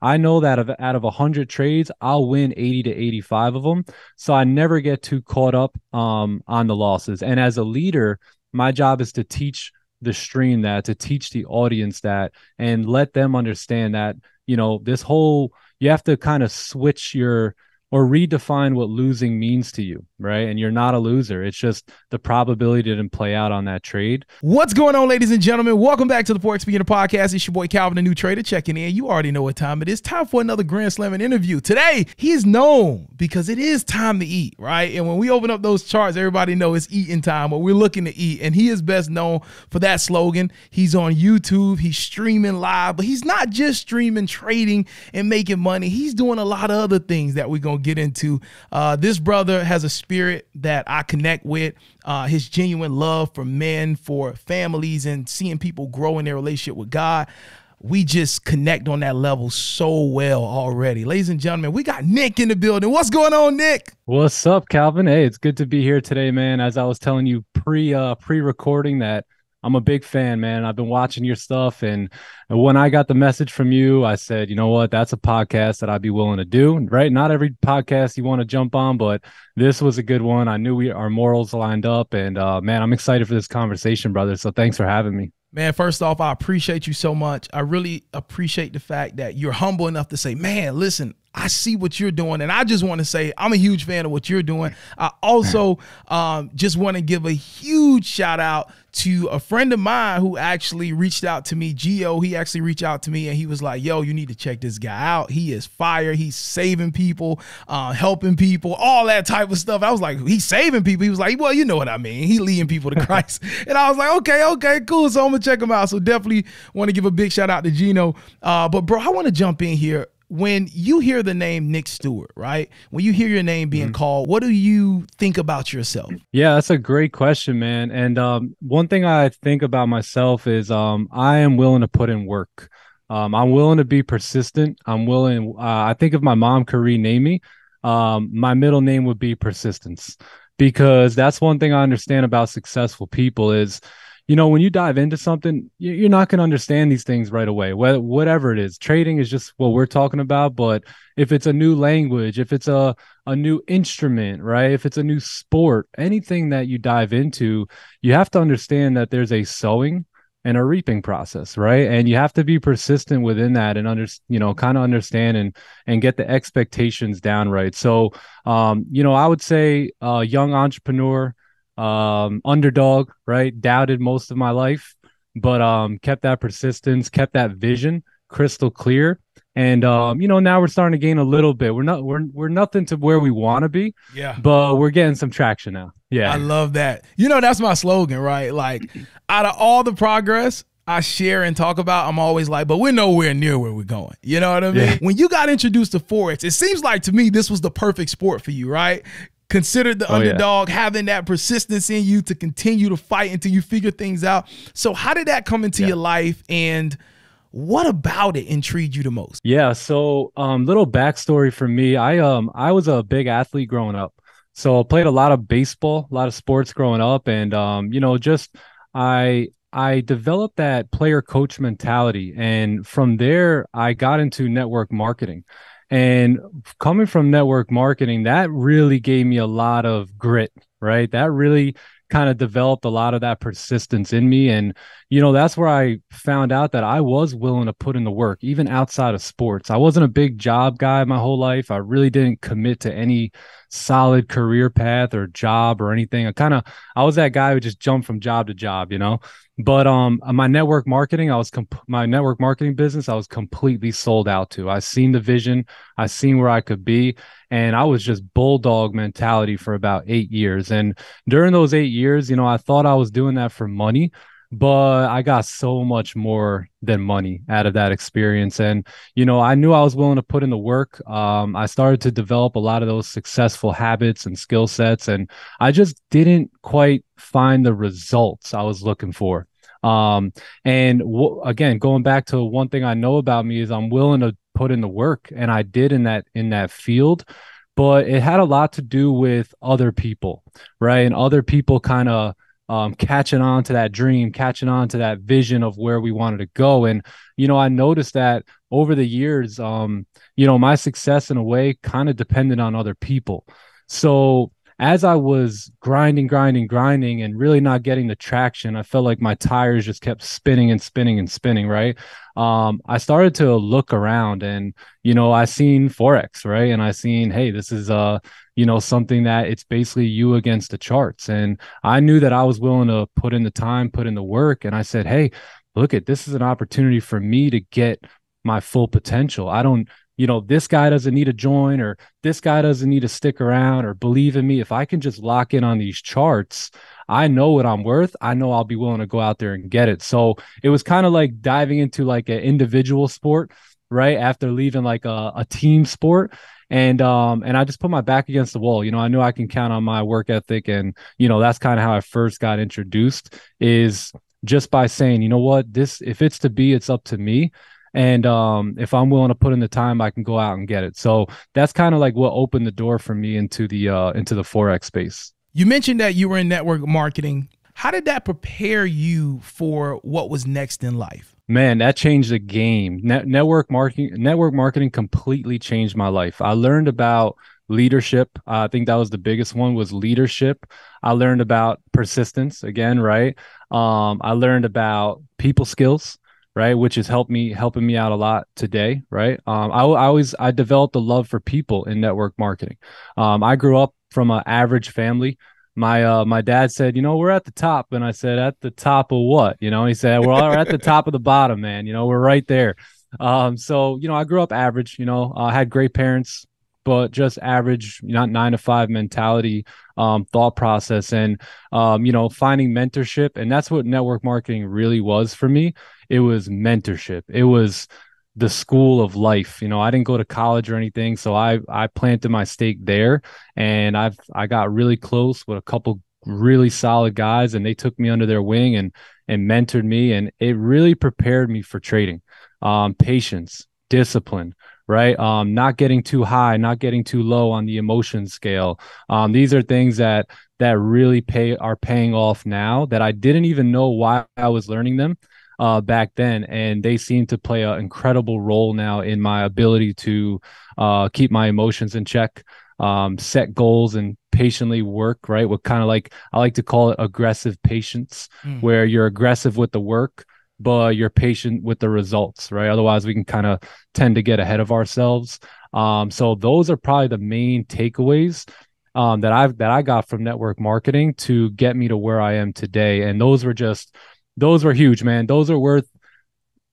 I know that of, out of 100 trades, I'll win 80 to 85 of them. So I never get too caught up um, on the losses. And as a leader, my job is to teach the stream that, to teach the audience that, and let them understand that, you know, this whole, you have to kind of switch your, or redefine what losing means to you, right? And you're not a loser. It's just the probability didn't play out on that trade. What's going on, ladies and gentlemen? Welcome back to the Forex Beginner Podcast. It's your boy Calvin, the new trader, checking in. You already know what time it is. Time for another Grand Slamming interview. Today, he is known because it is time to eat, right? And when we open up those charts, everybody know it's eating time, but we're looking to eat. And he is best known for that slogan. He's on YouTube, he's streaming live, but he's not just streaming, trading, and making money. He's doing a lot of other things that we're going to get into. Uh, this brother has a spirit that I connect with. Uh, his genuine love for men, for families, and seeing people grow in their relationship with God. We just connect on that level so well already. Ladies and gentlemen, we got Nick in the building. What's going on, Nick? What's up, Calvin? Hey, it's good to be here today, man. As I was telling you pre uh pre-recording that I'm a big fan, man. I've been watching your stuff. And when I got the message from you, I said, you know what? That's a podcast that I'd be willing to do. Right. Not every podcast you want to jump on, but this was a good one. I knew we our morals lined up. And uh, man, I'm excited for this conversation, brother. So thanks for having me. Man, first off, I appreciate you so much. I really appreciate the fact that you're humble enough to say, man, listen, I see what you're doing. And I just want to say, I'm a huge fan of what you're doing. I also um, just want to give a huge shout out to a friend of mine who actually reached out to me, Geo. He actually reached out to me and he was like, yo, you need to check this guy out. He is fire. He's saving people, uh, helping people, all that type of stuff. I was like, he's saving people. He was like, well, you know what I mean. He leading people to Christ. and I was like, okay, okay, cool. So I'm going to check him out. So definitely want to give a big shout out to Gino. Uh, but bro, I want to jump in here when you hear the name Nick Stewart, right? When you hear your name being mm-hmm. called, what do you think about yourself? Yeah, that's a great question, man. And um, one thing I think about myself is um, I am willing to put in work. Um, I'm willing to be persistent. I'm willing. Uh, I think if my mom could rename me, um, my middle name would be persistence, because that's one thing I understand about successful people is you know, when you dive into something, you're not going to understand these things right away. Whatever it is, trading is just what we're talking about. But if it's a new language, if it's a a new instrument, right? If it's a new sport, anything that you dive into, you have to understand that there's a sowing and a reaping process, right? And you have to be persistent within that and under, you know, kind of understand and and get the expectations down right. So, um, you know, I would say a young entrepreneur um, underdog, right? Doubted most of my life, but um, kept that persistence, kept that vision crystal clear. And um, you know, now we're starting to gain a little bit. We're not we're we're nothing to where we want to be. Yeah. But we're getting some traction now. Yeah. I love that. You know, that's my slogan, right? Like out of all the progress, I share and talk about, I'm always like, but we're nowhere near where we're going. You know what I mean? Yeah. When you got introduced to Forex, it seems like to me this was the perfect sport for you, right? Considered the oh, underdog, yeah. having that persistence in you to continue to fight until you figure things out. So, how did that come into yeah. your life, and what about it intrigued you the most? Yeah, so um, little backstory for me. I um I was a big athlete growing up, so I played a lot of baseball, a lot of sports growing up, and um you know just I I developed that player coach mentality. And from there, I got into network marketing. And coming from network marketing, that really gave me a lot of grit, right? That really kind of developed a lot of that persistence in me. And, you know, that's where I found out that I was willing to put in the work, even outside of sports. I wasn't a big job guy my whole life. I really didn't commit to any solid career path or job or anything. I kind of, I was that guy who just jumped from job to job, you know? But um, my network marketing, I was comp- my network marketing business, I was completely sold out to. I seen the vision, I seen where I could be, and I was just bulldog mentality for about eight years. And during those eight years, you know, I thought I was doing that for money, but I got so much more than money out of that experience. And, you know, I knew I was willing to put in the work. Um, I started to develop a lot of those successful habits and skill sets, and I just didn't quite find the results I was looking for. Um, and w- again, going back to one thing I know about me is I'm willing to put in the work, and I did in that in that field. But it had a lot to do with other people, right? And other people kind of um, catching on to that dream, catching on to that vision of where we wanted to go. And, you know, I noticed that over the years, um, you know, my success in a way kind of depended on other people. So as I was grinding, grinding, grinding, and really not getting the traction, I felt like my tires just kept spinning and spinning and spinning. Right. Um, I started to look around, and you know, I seen forex, right, and I seen, hey, this is uh, you know, something that it's basically you against the charts, and I knew that I was willing to put in the time, put in the work, and I said, hey, look at this is an opportunity for me to get my full potential. I don't you know, this guy doesn't need to join or this guy doesn't need to stick around or believe in me. If I can just lock in on these charts, I know what I'm worth. I know I'll be willing to go out there and get it. So it was kind of like diving into like an individual sport, right? After leaving like a, a team sport. And um and I just put my back against the wall. You know, I knew I can count on my work ethic. And, you know, that's kind of how I first got introduced is just by saying, you know what, this if it's to be, it's up to me and um, if i'm willing to put in the time i can go out and get it. So that's kind of like what opened the door for me into the uh, into the forex space. You mentioned that you were in network marketing. How did that prepare you for what was next in life? Man that changed the game. Net- network marketing network marketing completely changed my life. I learned about leadership. Uh, i think that was the biggest one was leadership. I learned about persistence again right? Um, i learned about people skills right which has helped me helping me out a lot today right? Um, I, I, always i developed a love for people in network marketing. Um, i grew up from an average family. My uh, my dad said you know we're at the top and i said at the top of what? You know he said we're at the top of the bottom man. You know we're right there. Um, so you know i grew up average you know i uh, had great parents but just average, not nine to five mentality, um, thought process, and um, you know, finding mentorship, and that's what network marketing really was for me. It was mentorship. It was the school of life. You know, I didn't go to college or anything, so I I planted my stake there, and I've I got really close with a couple really solid guys, and they took me under their wing and and mentored me, and it really prepared me for trading. Um, patience, discipline, right? Um, not getting too high, not getting too low on the emotion scale. Um, these are things that that really pay are paying off now that I didn't even know why I was learning them uh, back then, and they seem to play an incredible role now in my ability to uh, keep my emotions in check, um, set goals, and patiently work. Right, what kind of like I like to call it aggressive patience, mm. where you're aggressive with the work but you're patient with the results, right? Otherwise, we can kind of tend to get ahead of ourselves. Um, so those are probably the main takeaways um, that I've that I got from network marketing to get me to where I am today. And those were just those were huge, man. Those are worth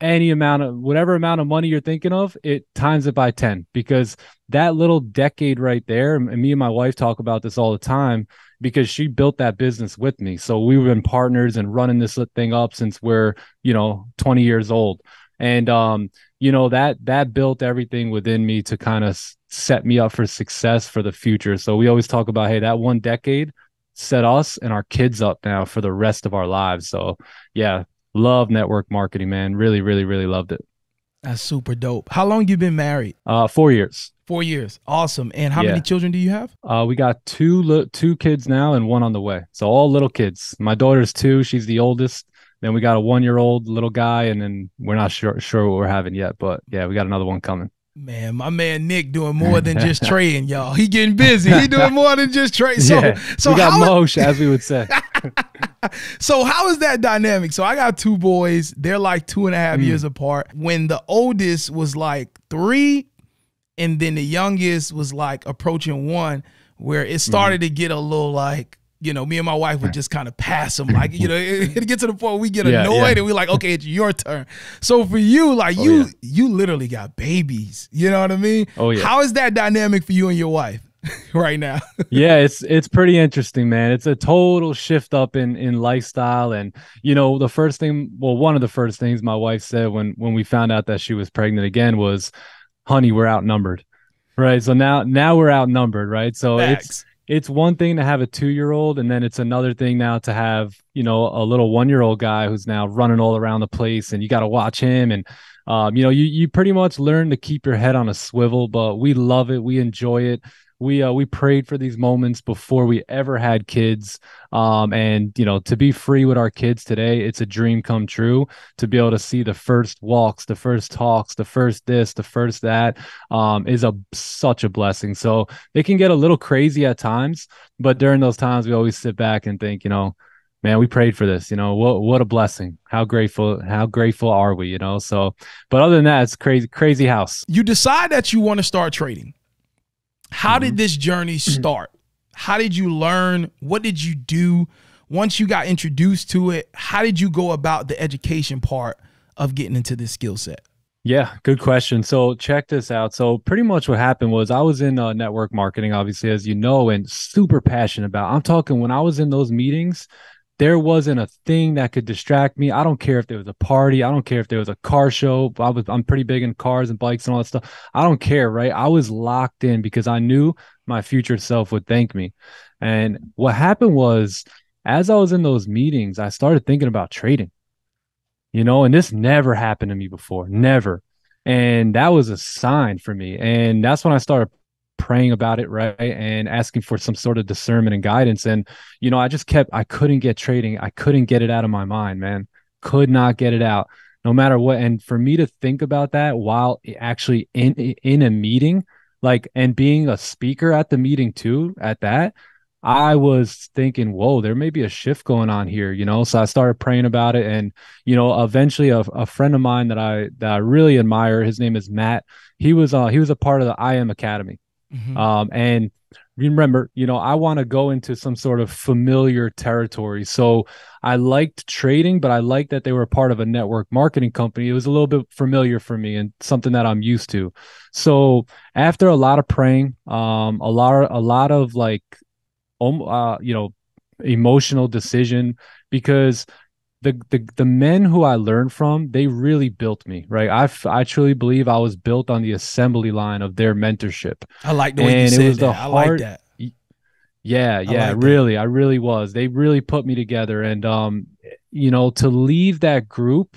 any amount of whatever amount of money you're thinking of, it times it by 10 because that little decade right there, and me and my wife talk about this all the time because she built that business with me. So we've been partners and running this thing up since we're, you know, 20 years old. And um, you know, that that built everything within me to kind of set me up for success for the future. So we always talk about, hey, that one decade set us and our kids up now for the rest of our lives. So yeah, love network marketing, man. Really, really, really loved it. That's super dope. How long you been married? Uh, four years. Four years. Awesome. And how yeah. many children do you have? Uh, we got two li- two kids now and one on the way. So all little kids. My daughter's two. She's the oldest. Then we got a one year old little guy, and then we're not sure sure what we're having yet, but yeah, we got another one coming. Man, my man Nick doing more than just trading, y'all. He getting busy. He doing more than just trade. So, yeah, so we got mosh, as we would say. so how is that dynamic? So I got two boys. They're like two and a half mm. years apart. When the oldest was like three, and then the youngest was like approaching one, where it started mm. to get a little like you know, me and my wife would just kind of pass them. Like, you know, it, it gets to the point where we get annoyed yeah, yeah. and we're like, okay, it's your turn. So for you, like oh, you, yeah. you literally got babies. You know what I mean? Oh yeah. How is that dynamic for you and your wife? right now. yeah, it's it's pretty interesting, man. It's a total shift up in in lifestyle and you know, the first thing, well one of the first things my wife said when when we found out that she was pregnant again was, "Honey, we're outnumbered." Right? So now now we're outnumbered, right? So Facts. it's it's one thing to have a two year old, and then it's another thing now to have, you know, a little one year old guy who's now running all around the place and you got to watch him. And, um, you know, you, you pretty much learn to keep your head on a swivel, but we love it. We enjoy it. We uh, we prayed for these moments before we ever had kids. Um, and you know to be free with our kids today it's a dream come true to be able to see the first walks the first talks the first this the first that um, is a such a blessing. So it can get a little crazy at times but during those times we always sit back and think you know man we prayed for this you know what what a blessing. How grateful how grateful are we you know? So but other than that it's crazy crazy house. You decide that you want to start trading how did mm-hmm. this journey start? How did you learn? What did you do once you got introduced to it? How did you go about the education part of getting into this skill set? Yeah, good question. So check this out. So pretty much what happened was I was in uh, network marketing, obviously, as you know, and super passionate about. I'm talking when I was in those meetings, there wasn't a thing that could distract me. I don't care if there was a party. I don't care if there was a car show. I was I'm pretty big in cars and bikes and all that stuff. I don't care, right? I was locked in because I knew my future self would thank me. And what happened was as I was in those meetings, I started thinking about trading. You know, and this never happened to me before. Never. And that was a sign for me. And that's when I started praying about it right? And asking for some sort of discernment and guidance. And you know i just kept i couldn't get trading. I couldn't get it out of my mind man. Could not get it out no matter what. And for me to think about that while actually in in a meeting like and being a speaker at the meeting too at that I was thinking, whoa, there may be a shift going on here, you know. So I started praying about it, and you know, eventually, a, a friend of mine that I that I really admire, his name is Matt. He was uh he was a part of the IM Academy, Mm-hmm. Um, and remember, you know, I want to go into some sort of familiar territory. So I liked trading, but I liked that they were part of a network marketing company. It was a little bit familiar for me and something that I'm used to. So after a lot of praying, um, a lot, a lot of like, um, uh, you know, emotional decision because the, the the men who I learned from, they really built me, right? I I truly believe I was built on the assembly line of their mentorship. I like the way and you said that. I like that. Yeah, yeah, like really, that. I really was. They really put me together, and um, you know, to leave that group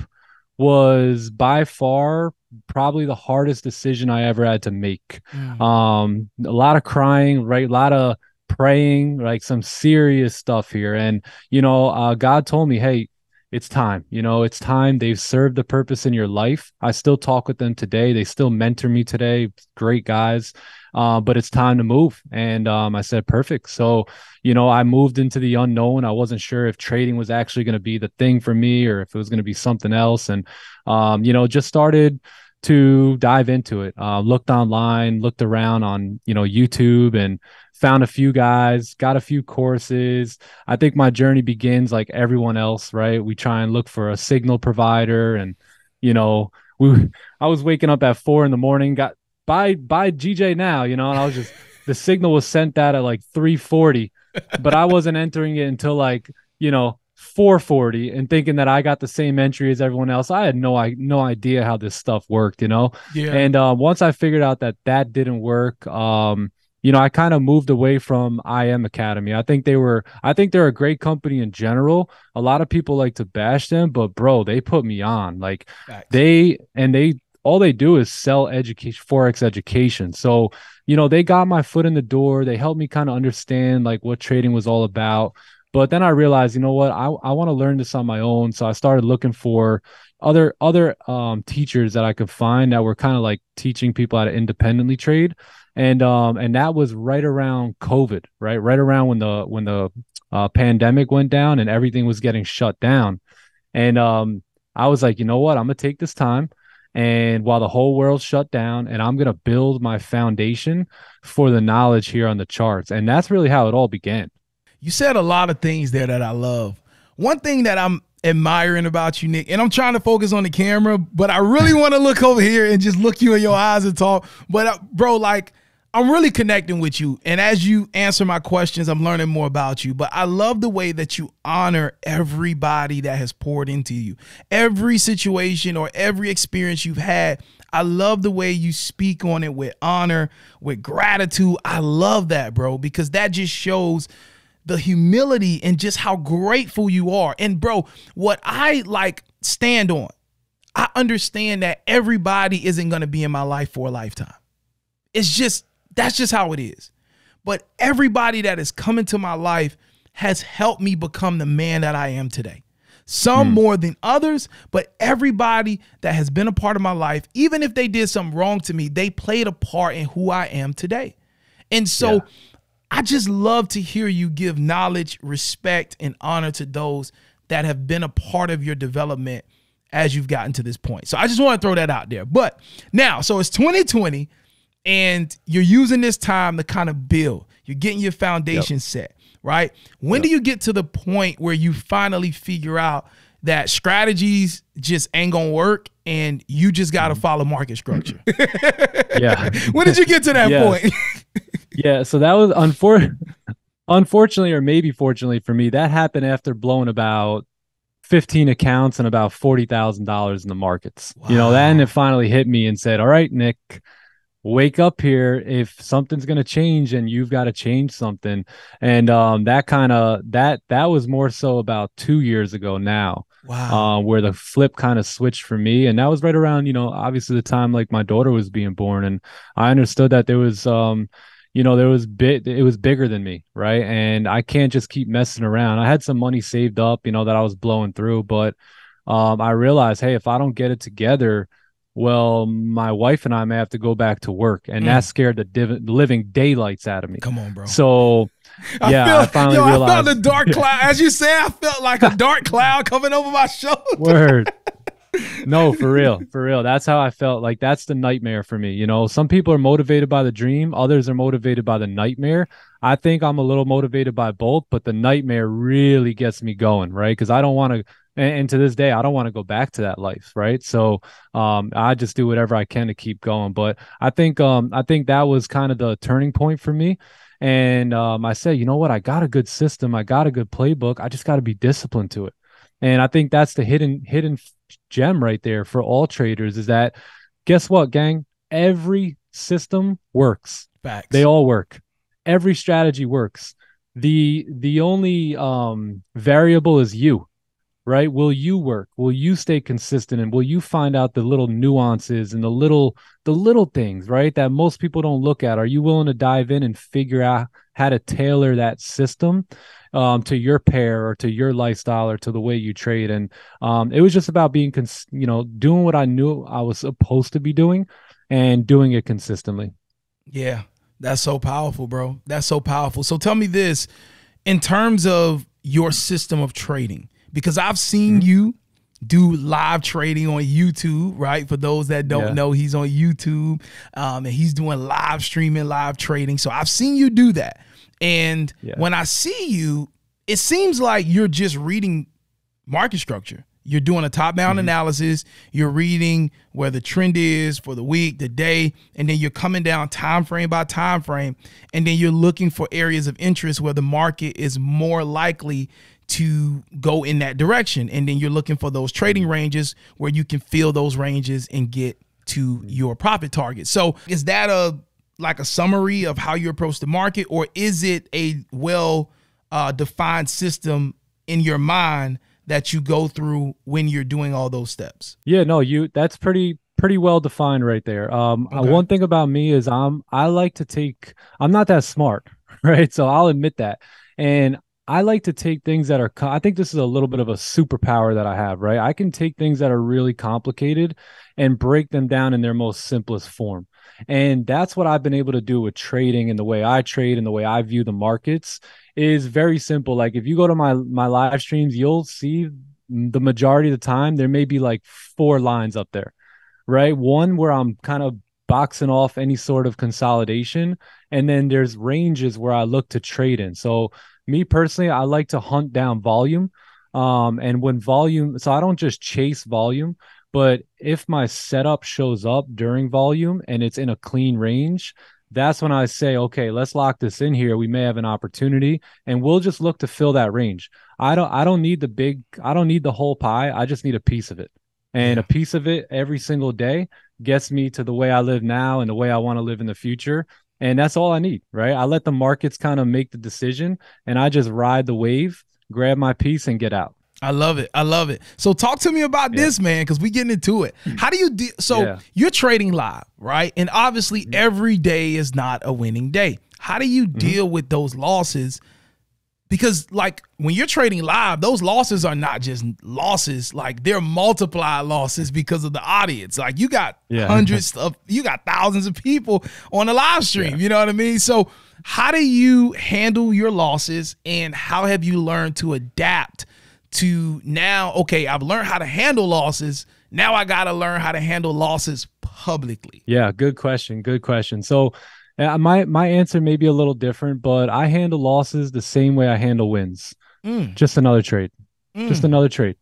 was by far probably the hardest decision I ever had to make. Mm. Um, a lot of crying, right? A lot of praying, like some serious stuff here. And you know, uh, God told me, hey, it's time. You know, it's time. They've served the purpose in your life. I still talk with them today. They still mentor me today. Great guys. Uh, but it's time to move. And um, I said, perfect. So, you know, I moved into the unknown. I wasn't sure if trading was actually going to be the thing for me or if it was going to be something else. And, um, you know, just started to dive into it. Uh, looked online, looked around on, you know, YouTube and found a few guys, got a few courses. I think my journey begins like everyone else, right? We try and look for a signal provider and you know, we I was waking up at four in the morning, got by by GJ now, you know, and I was just the signal was sent out at like 340, but I wasn't entering it until like, you know, 440 and thinking that I got the same entry as everyone else. I had no I no idea how this stuff worked, you know. Yeah. And uh, once I figured out that that didn't work, um, you know, I kind of moved away from IM Academy. I think they were, I think they're a great company in general. A lot of people like to bash them, but bro, they put me on. Like they, and they, all they do is sell education, Forex education. So, you know, they got my foot in the door. They helped me kind of understand like what trading was all about. But then I realized, you know what, I, I want to learn this on my own. So I started looking for other other um, teachers that I could find that were kind of like teaching people how to independently trade. And um and that was right around covid right? Right around when the when the uh, pandemic went down and everything was getting shut down. And um i was like you know what? I'm gonna take this time. And while the whole world shut down and i'm gonna build my foundation for the knowledge here on the charts. And that's really how it all began you said a lot of things there that i love one thing that i'm admiring about you, Nick. And I'm trying to focus on the camera, but I really want to look over here and just look you in your eyes and talk. But uh, bro, like I'm really connecting with you. And as you answer my questions, I'm learning more about you. But I love the way that you honor everybody that has poured into you. Every situation or every experience you've had, I love the way you speak on it with honor, with gratitude. I love that, bro, because that just shows the humility and just how grateful you are. And bro, what I like stand on, I understand that everybody isn't going to be in my life for a lifetime. It's just that's just how it is. but everybody that has come into my life has helped me become the man that I am today. Some mm. more than others, but everybody that has been a part of my life, even if they did something wrong to me, they played a part in who I am today. And so yeah. I just love to hear you give knowledge, respect, and honor to those that have been a part of your development as you've gotten to this point. So I just want to throw that out there. But now, so it's 2020 and you're using this time to kind of build. You're getting your foundation yep. set, right? When yep. do you get to the point where you finally figure out that strategies just ain't gonna work and you just gotta mm-hmm. follow market structure? yeah. when did you get to that point? Yeah, so that was unfortunate. Unfortunately, or maybe fortunately for me, that happened after blowing about 15 accounts and about $40,000 in the markets. Wow. You know, then it finally hit me and said, All right, Nick, wake up here. If something's going to change and you've got to change something. And um, that kind of, that, that was more so about two years ago now. Wow. Uh, where the flip kind of switched for me. And that was right around, you know, obviously the time like my daughter was being born. And I understood that there was, um, you know, there was bit it was bigger than me, right? And I can't just keep messing around. I had some money saved up, you know, that I was blowing through, but um, I realized, hey, if I don't get it together, well, my wife and I may have to go back to work, and mm. that scared the div- living daylights out of me. Come on, bro. So, yeah, I, feel, I finally yo, realized. I felt the dark cloud, as you say. I felt like a dark cloud coming over my shoulder. Word no, for real, for real. That's how I felt. Like that's the nightmare for me. You know, some people are motivated by the dream, others are motivated by the nightmare. I think I'm a little motivated by both, but the nightmare really gets me going, right? Because I don't want to. And, and, to this day, I don't want to go back to that life, right? So, um, I just do whatever I can to keep going. But I think, um, I think that was kind of the turning point for me. And um, I said, you know what? I got a good system. I got a good playbook. I just got to be disciplined to it. And I think that's the hidden hidden gem right there for all traders is that guess what, gang? Every system works. Facts. They all work. Every strategy works. The the only um variable is you right? Will you work? Will you stay consistent and will you find out the little nuances and the little the little things, right? That most people don't look at. Are you willing to dive in and figure out how to tailor that system um, to your pair or to your lifestyle or to the way you trade? And um, it was just about being, cons- you know, doing what I knew I was supposed to be doing and doing it consistently. Yeah, that's so powerful, bro. That's so powerful. So tell me this in terms of your system of trading because I've seen mm-hmm. you do live trading on YouTube, right? For those that don't yeah. know, he's on YouTube um, and he's doing live streaming, live trading. So I've seen you do that. And yeah. when I see you, it seems like you're just reading market structure. You're doing a top down mm-hmm. analysis. You're reading where the trend is for the week, the day, and then you're coming down time frame by time frame. And then you're looking for areas of interest where the market is more likely to go in that direction. And then you're looking for those trading ranges where you can fill those ranges and get to your profit target. So is that a like a summary of how you approach the market, or is it a well uh, defined system in your mind that you go through when you're doing all those steps? Yeah, no, you that's pretty pretty well defined right there. Um, uh, one thing about me is I'm I like to take I'm not that smart, right? So I'll admit that, and I like to take things that are, I think this is a little bit of a superpower that I have, right? I can take things that are really complicated and break them down in their most simplest form. And that's what I've been able to do with trading and the way I trade and the way I view the markets is very simple. Like if you go to my my live streams, you'll see the majority of the time there may be like four lines up there. Right? One where I'm kind of boxing off any sort of consolidation and then there's ranges where I look to trade in. So me personally, I like to hunt down volume. Um, and when volume, so I don't just chase volume, but if my setup shows up during volume and it's in a clean range, that's when I say, okay, let's lock this in here. We may have an opportunity and we'll just look to fill that range. I don't I don't need the big I don't need the whole pie. I just need a piece of it. And a piece of it every single day gets me to the way I live now and the way I want to live in the future and that's all I need, right? I let the markets kind of make the decision and I just ride the wave, grab my piece and get out. I love it. I love it. So talk to me about yeah. this, man, because we getting into it. How do you so yeah. you're trading live, right? And obviously mm-hmm. every day is not a winning day. How do you mm-hmm. deal with those losses? Because like when you're trading live, those losses are not just losses, like they're multiplied losses because of the audience. Like you got yeah. hundreds of you got thousands of people on the live stream. You know what I mean? So how do you handle your losses and how have you learned to adapt to now, okay, I've learned how to handle losses. Now I got to learn how to handle losses publicly. Yeah, good question. Good question. So, my my answer may be a little different, but I handle losses the same way I handle wins. Mm. Just another trade. Mm. Just another trade.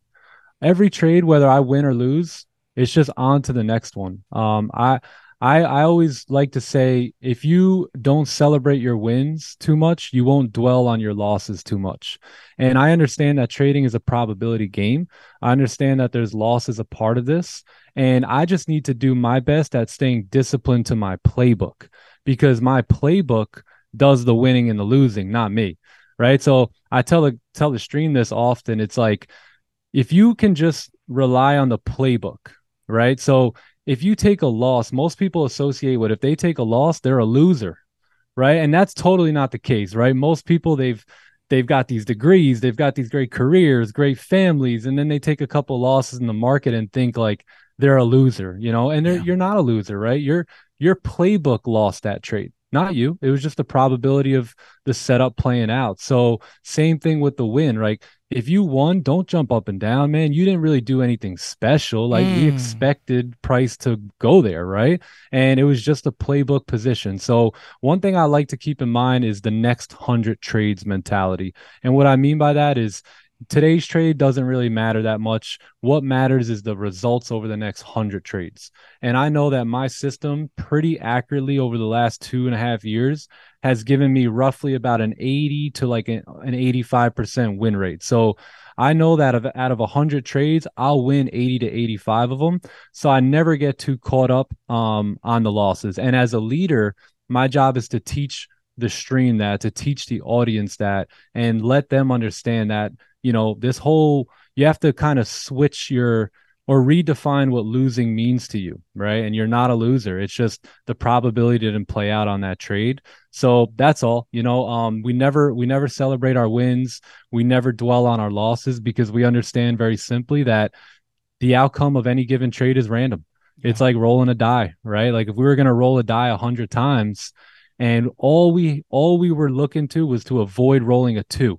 Every trade, whether I win or lose, it's just on to the next one. Um, I I I always like to say if you don't celebrate your wins too much, you won't dwell on your losses too much. And I understand that trading is a probability game. I understand that there's losses a part of this, and I just need to do my best at staying disciplined to my playbook because my playbook does the winning and the losing, not me. Right? So I tell the tell the stream this often. It's like if you can just rely on the playbook, right? So if you take a loss, most people associate with if they take a loss, they're a loser, right? And that's totally not the case, right? Most people they've they've got these degrees, they've got these great careers, great families, and then they take a couple losses in the market and think like they're a loser, you know, and yeah. you're not a loser, right? Your your playbook lost that trade not you. It was just the probability of the setup playing out. So same thing with the win, right? If you won, don't jump up and down, man. You didn't really do anything special. Like mm. we expected price to go there, right? And it was just a playbook position. So one thing I like to keep in mind is the next hundred trades mentality. And what I mean by that is today's trade doesn't really matter that much. What matters is the results over the next 100 trades. And I know that my system, pretty accurately over the last two and a half years, has given me roughly about an 80 to like an, 85% win rate. So I know that out of 100 trades, I'll win 80 to 85 of them. So I never get too caught up um, on the losses. And as a leader, my job is to teach the stream that, to teach the audience that, and let them understand that you know, this whole you have to kind of switch your or redefine what losing means to you, right? And you're not a loser. It's just the probability didn't play out on that trade. So that's all. You know, um, we never we never celebrate our wins. We never dwell on our losses because we understand very simply that the outcome of any given trade is random. Yeah. It's like rolling a die, right? Like if we were going to roll a die a hundred times, and all we all we were looking to was to avoid rolling a two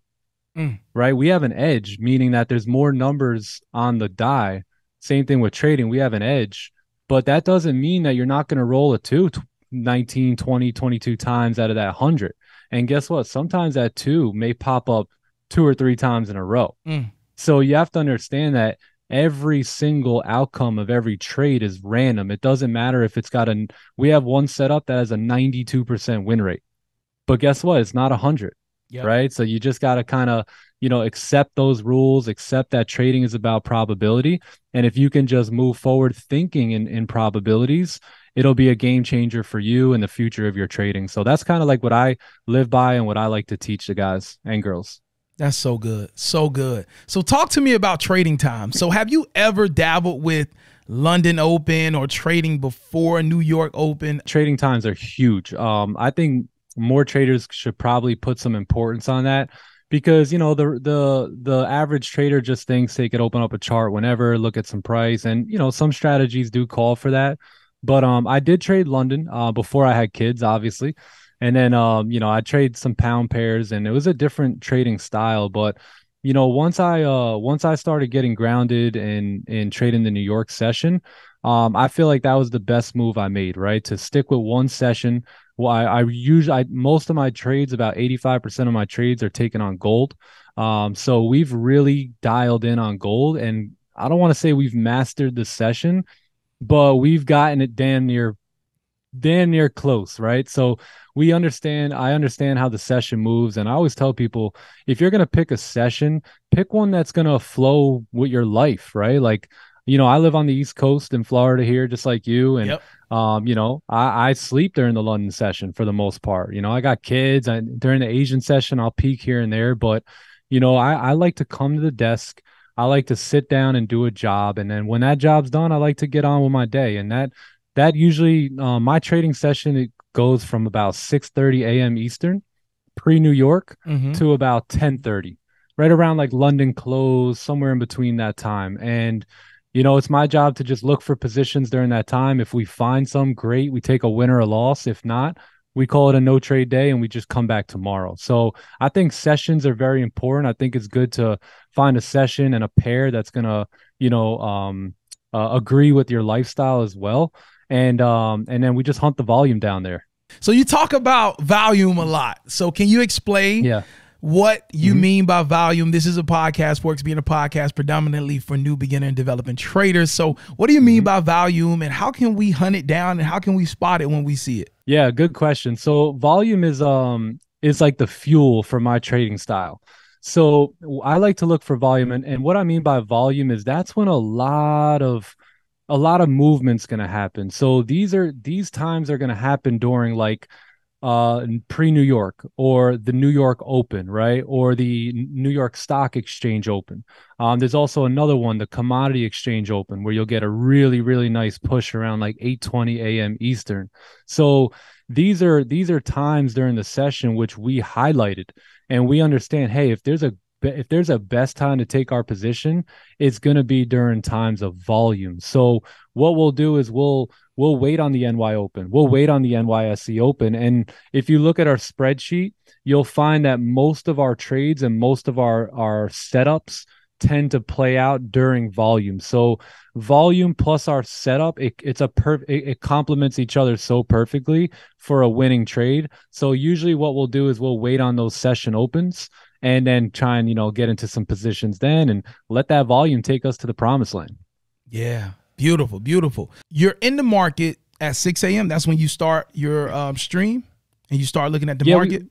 mm. Right? We have an edge, meaning that there's more numbers on the die. Same thing with trading, we have an edge, but that doesn't mean that you're not going to roll a two 19, 20, 22 times out of that 100. And guess what? Sometimes that two may pop up two or three times in a row. Mm. So you have to understand that every single outcome of every trade is random. It doesn't matter if it's got a we have one setup that has a 92% win rate. But guess what? It's not a 100. Yep. Right. So you just got to kind of, you know, accept those rules, accept that trading is about probability. And if you can just move forward thinking in, in probabilities, it'll be a game changer for you in the future of your trading. So that's kind of like what I live by and what I like to teach the guys and girls. That's so good. So good. So talk to me about trading time. So have you ever dabbled with London Open or trading before New York Open? Trading times are huge. Um, I think more traders should probably put some importance on that because you know the the the average trader just thinks they could open up a chart whenever, look at some price, and you know some strategies do call for that. But um, I did trade London uh, before I had kids, obviously, and then um, you know I trade some pound pairs, and it was a different trading style. But you know once I uh once I started getting grounded and and trading the New York session, um, I feel like that was the best move I made. Right to stick with one session well, I, I usually I, most of my trades, about 85% of my trades are taken on gold. Um, so we've really dialed in on gold, and I don't want to say we've mastered the session, but we've gotten it damn near damn near close, right? So we understand, I understand how the session moves. And I always tell people if you're going to pick a session, pick one that's going to flow with your life, right? Like, you know, I live on the East Coast in Florida here, just like you. And yep. Um, you know, I, I sleep during the London session for the most part. You know, I got kids and during the Asian session, I'll peek here and there, but you know, I, I like to come to the desk. I like to sit down and do a job. And then when that job's done, I like to get on with my day. And that, that usually, uh, my trading session, it goes from about 6:30 a.m. Eastern, pre-New York, Mhm. to about 10:30, right around like London close, somewhere in between that time. And you know, it's my job to just look for positions during that time. If we find some, great, we take a win or a loss. If not, we call it a no trade day and we just come back tomorrow. So I think sessions are very important. I think it's good to find a session and a pair that's gonna, you know, um, uh, agree with your lifestyle as well. And um, and then we just hunt the volume down there. So you talk about volume a lot. So can you explain Yeah. What you Mhm. mean by volume? This is a podcast, Works being a podcast predominantly for new beginner and developing traders. So what do you Mm-hmm. mean by volume and how can we hunt it down and how can we spot it when we see it? Yeah, good question. So volume is um is like the fuel for my trading style. So I like to look for volume and, and what I mean by volume is that's when a lot of a lot of movement's going to happen. So these are these times are going to happen during like uh pre New York or the New York Open, right? Or the New York Stock Exchange Open. Um there's also another one, the Commodity Exchange Open where you'll get a really really nice push around like 8:20 a.m. Eastern. So these are these are times during the session which we highlighted and we understand hey if there's a if there's a best time to take our position it's going to be during times of volume so what we'll do is we'll we'll wait on the NY Open. We'll wait on the NYSE Open. And if you look at our spreadsheet you'll find that most of our trades and most of our our setups tend to play out during volume. So volume plus our setup it, it's a it, it complements each other so perfectly for a winning trade. So usually what we'll do is we'll wait on those session opens and then try and you know get into some positions then and let that volume take us to the promised land. Yeah, beautiful, beautiful. You're in the market at 6 a.m. That's when you start your um, stream and you start looking at the Yeah, we- market.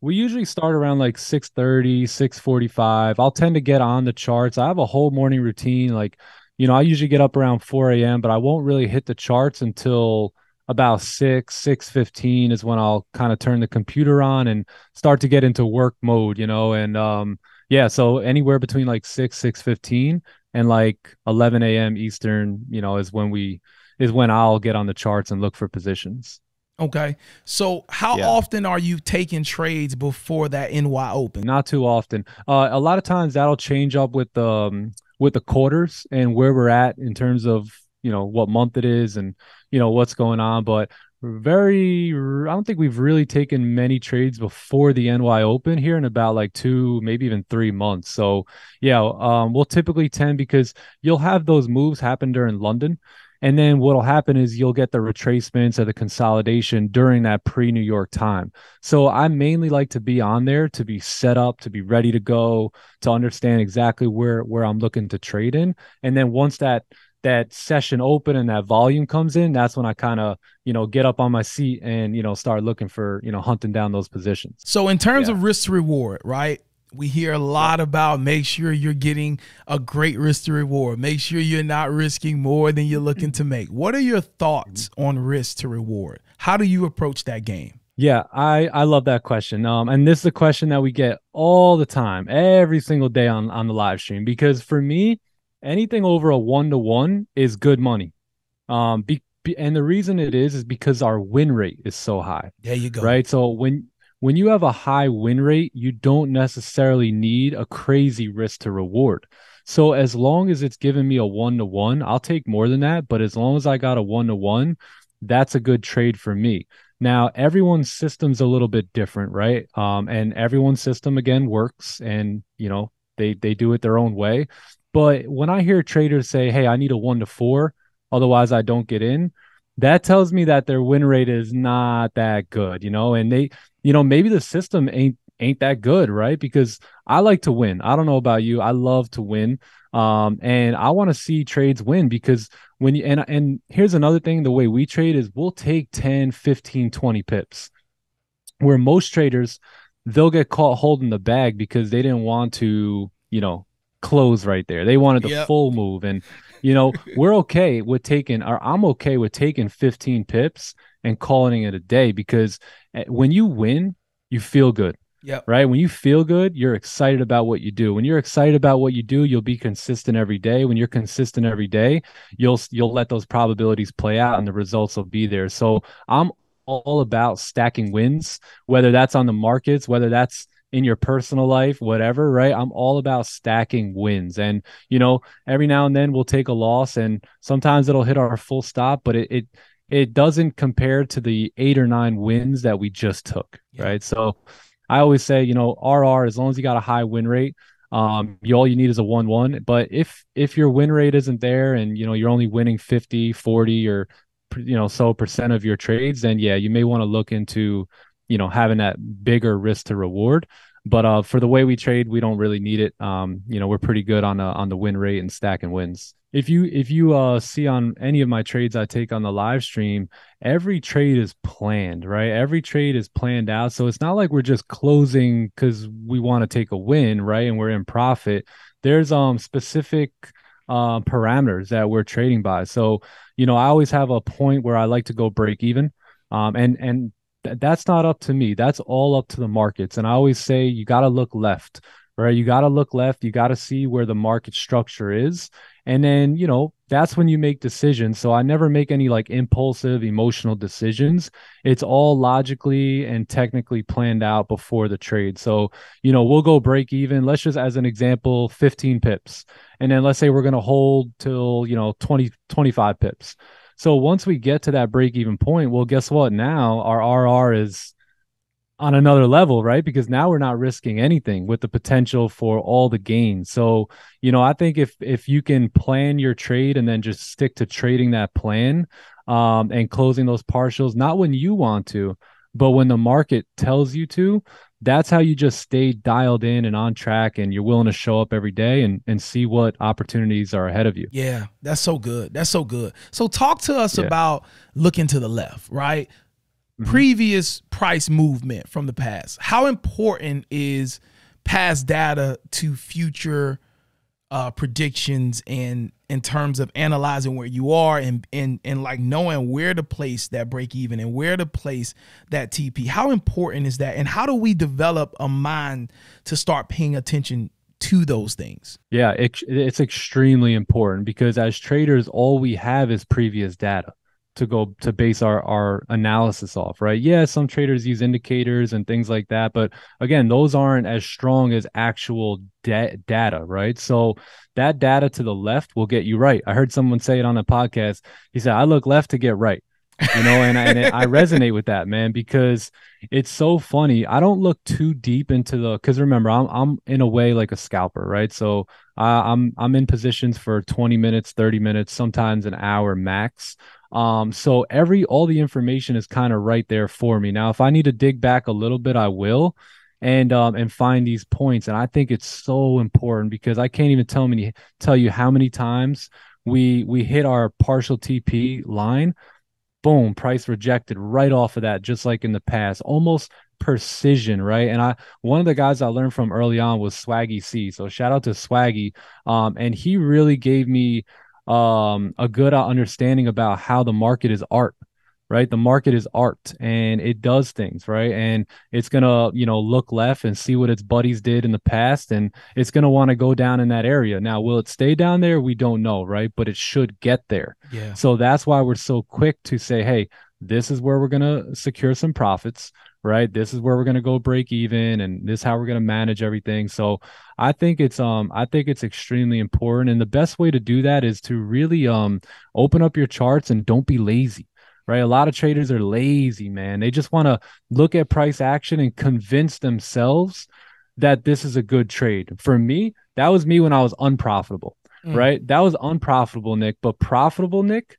we usually start around like 6.30 6.45 i'll tend to get on the charts i have a whole morning routine like you know i usually get up around 4 a.m but i won't really hit the charts until about 6 6.15 is when i'll kind of turn the computer on and start to get into work mode you know and um yeah so anywhere between like 6 6.15 and like 11 a.m eastern you know is when we is when i'll get on the charts and look for positions Okay. So how Yeah. often are you taking trades before that NY Open? not too often. Uh, a lot of times that'll change up with the um, with the quarters and where we're at in terms of you know what month it is and you know what's going on. But very, I don't think we've really taken many trades before the NY Open here in about like two, maybe even three months. So yeah, um, we'll typically tend because you'll have those moves happen during London. And then what'll happen is you'll get the retracements or the consolidation during that pre New York time. So I mainly like to be on there to be set up, to be ready to go, to understand exactly where where I'm looking to trade in. And then once that that session open and that volume comes in, that's when I kind of, you know, get up on my seat and, you know, start looking for, you know, hunting down those positions. So in terms Yeah. of risk to reward, right? We hear a lot about make sure you're getting a great risk to reward. Make sure you're not risking more than you're looking to make. What are your thoughts on risk to reward? How do you approach that game? Yeah, I I love that question. Um, and this is a question that we get all the time, every single day on on the live stream. Because for me, anything over a one to one is good money. Um, be, be, and the reason it is is because our win rate is so high, There you go. right? So when when you have a high win rate, you don't necessarily need a crazy risk to reward. So as long as it's giving me a one to one, I'll take more than that. But as long as I got a one to one, that's a good trade for me. Now, everyone's system's a little bit different, right? Um, and everyone's system again works, and you know they they do it their own way. But when I hear traders say, "Hey, I need a one to four, otherwise I don't get in," that tells me that their win rate is not that good, you know. And they, you know, maybe the system ain't ain't that good, right? Because I like to win. I don't know about you. I love to win. Um, and I want to see trades win because when you and and here's another thing, the way we trade is we'll take 10, 15, 20 pips. Where most traders they'll get caught holding the bag because they didn't want to, you know, close right there. They wanted the Yep. full move. And, you know, we're okay with taking or I'm okay with taking 15 pips and calling it a day because eh, when you win, you feel good Yep. right? When you feel good, you're excited about what you do. When you're excited about what you do, you'll be consistent every day. When you're consistent every day, you'll you'll let those probabilities play out and the results will be there. So I'm all about stacking wins, whether that's on the markets, whether that's in your personal life, whatever, right? I'm all about stacking wins. And, you know, every now and then we'll take a loss and sometimes it'll hit our full stop, but it, it, it doesn't compare to the eight or nine wins that we just took, yeah. right? So I always say, you know, RR, as long as you got a high win rate, um, you, all you need is a one one. But if if your win rate isn't there and you know you're only winning 50, 40 or you know so percent of your trades, then yeah, you may want to look into you know having that bigger risk to reward. But uh, for the way we trade, we don't really need it. Um, you know, we're pretty good on uh, on the win rate and stacking wins. If you if you uh, see on any of my trades I take on the live stream, every trade is planned, right? Every trade is planned out, so it's not like we're just closing because we want to take a win, right? And we're in profit. There's um specific uh, parameters that we're trading by. So you know, I always have a point where I like to go break even. Um, and and th- that's not up to me. That's all up to the markets. And I always say you got to look left, right? You got to look left. You got to see where the market structure is. And then, you know, that's when you make decisions. So I never make any like impulsive emotional decisions. It's all logically and technically planned out before the trade. So, you know, we'll go break even. Let's just, as an example, 15 pips. And then let's say we're going to hold till, you know, 20, 25 pips. So once we get to that break even point, well, guess what? Now our RR is on another level, right? Because now we're not risking anything with the potential for all the gains. So, you know, I think if if you can plan your trade and then just stick to trading that plan um, and closing those partials, not when you want to, but when the market tells you to, that's how you just stay dialed in and on track and you're willing to show up every day and, and see what opportunities are ahead of you. Yeah, that's so good. That's so good. So talk to us yeah. about looking to the left, right? Mm-hmm. Previous price movement from the past. How important is past data to future uh, predictions and in terms of analyzing where you are and and and like knowing where to place that break even and where to place that TP. How important is that? And how do we develop a mind to start paying attention to those things? Yeah, it, it's extremely important because as traders, all we have is previous data to go to base our our analysis off right? Yeah some traders use indicators and things like that but again those aren't as strong as actual da- data right? So that data to the left will get you right. I heard someone say it on a podcast. He said i look left to get right you know and, and it, i resonate with that man because it's so funny. I don't look too deep into the because remember I'm, I'm in a way like a scalper right? So i'm i'm in positions for 20 minutes 30 minutes sometimes an hour max um, so every all the information is kind of right there for me. Now, if I need to dig back a little bit, I will and um and find these points. And I think it's so important because I can't even tell me tell you how many times we we hit our partial TP line. Boom, price rejected right off of that, just like in the past. Almost precision, right? And I one of the guys I learned from early on was Swaggy C. So shout out to Swaggy. Um, and he really gave me um, a good uh, understanding about how the market is art right? The market is art and it does things right? And it's gonna you know look left and see what its buddies did in the past and it's gonna want to go down in that area. Now will it stay down there? We don't know right? But it should get there. Yeah. So that's why we're so quick to say hey this is where we're gonna secure some profits right? This is where we're going to go break even and this is how we're going to manage everything. So I think it's um I think it's extremely important and the best way to do that is to really um open up your charts and don't be lazy. Right? A lot of traders are lazy, man. They just want to look at price action and convince themselves that this is a good trade. For me, that was me when I was unprofitable. Mm. Right? That was unprofitable, Nick, but profitable, Nick,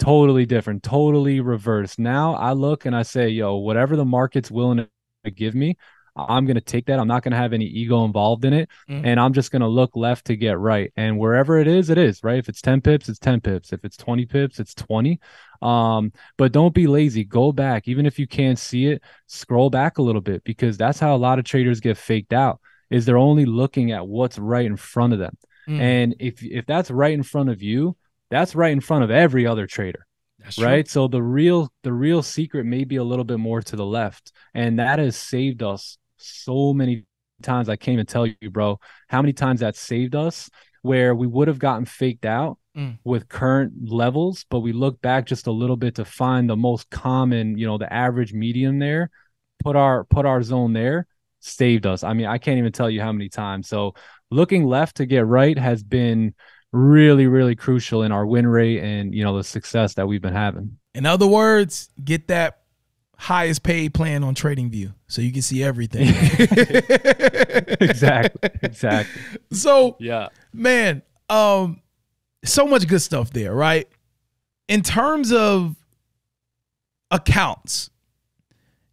totally different, totally reversed. Now I look and I say, yo, whatever the market's willing to give me, I'm going to take that. I'm not going to have any ego involved in it. Mm-hmm. And I'm just going to look left to get right. And wherever it is, it is, right? If it's 10 pips, it's 10 pips. If it's 20 pips, it's 20. Um, but don't be lazy. Go back. Even if you can't see it, scroll back a little bit because that's how a lot of traders get faked out is they're only looking at what's right in front of them. Mm-hmm. And if if that's right in front of you, that's right in front of every other trader. That's right. True. So the real the real secret may be a little bit more to the left. And that has saved us so many times. I can't even tell you, bro, how many times that saved us where we would have gotten faked out mm. with current levels, but we look back just a little bit to find the most common, you know, the average medium there, put our put our zone there, saved us. I mean, I can't even tell you how many times. So looking left to get right has been really, really crucial in our win rate and you know the success that we've been having. In other words, get that highest paid plan on TradingView so you can see everything. exactly. Exactly. So yeah, man, um, so much good stuff there, right? In terms of accounts,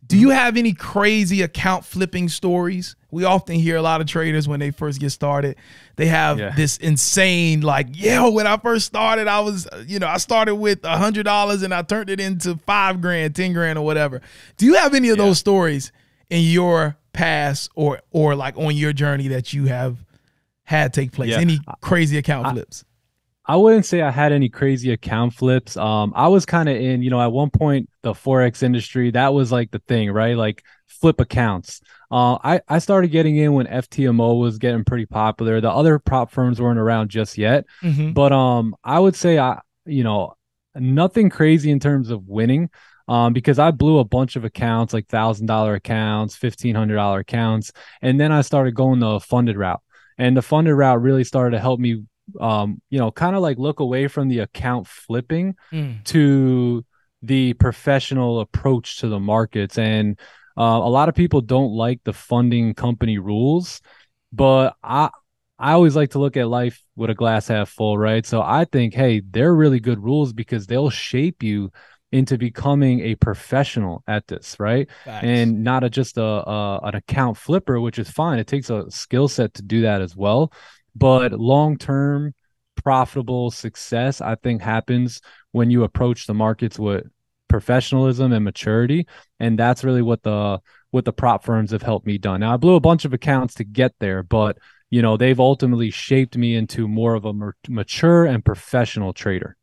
do you have any crazy account flipping stories? We often hear a lot of traders when they first get started, they have yeah. this insane, like, yeah, when I first started, I was, you know, I started with a hundred dollars and I turned it into five grand, ten grand, or whatever. Do you have any of yeah. those stories in your past or or like on your journey that you have had take place? Yeah. Any crazy account I, flips? I wouldn't say I had any crazy account flips. Um, I was kind of in, you know, at one point the forex industry that was like the thing, right? Like flip accounts. Uh, I I started getting in when FTMO was getting pretty popular. The other prop firms weren't around just yet, mm-hmm. but um, I would say I, you know, nothing crazy in terms of winning. Um, because I blew a bunch of accounts, like thousand dollar accounts, fifteen hundred dollar accounts, and then I started going the funded route. And the funded route really started to help me um, you know, kind of like look away from the account flipping mm. to the professional approach to the markets. And uh, a lot of people don't like the funding company rules, but I I always like to look at life with a glass half full, right? So I think, hey, they're really good rules because they'll shape you into becoming a professional at this, right? Facts. And not a, just a, a an account flipper, which is fine. It takes a skill set to do that as well. But long term, profitable success, I think, happens when you approach the markets with professionalism and maturity. And that's really what the what the prop firms have helped me done. Now I blew a bunch of accounts to get there, but you know they've ultimately shaped me into more of a mature and professional trader.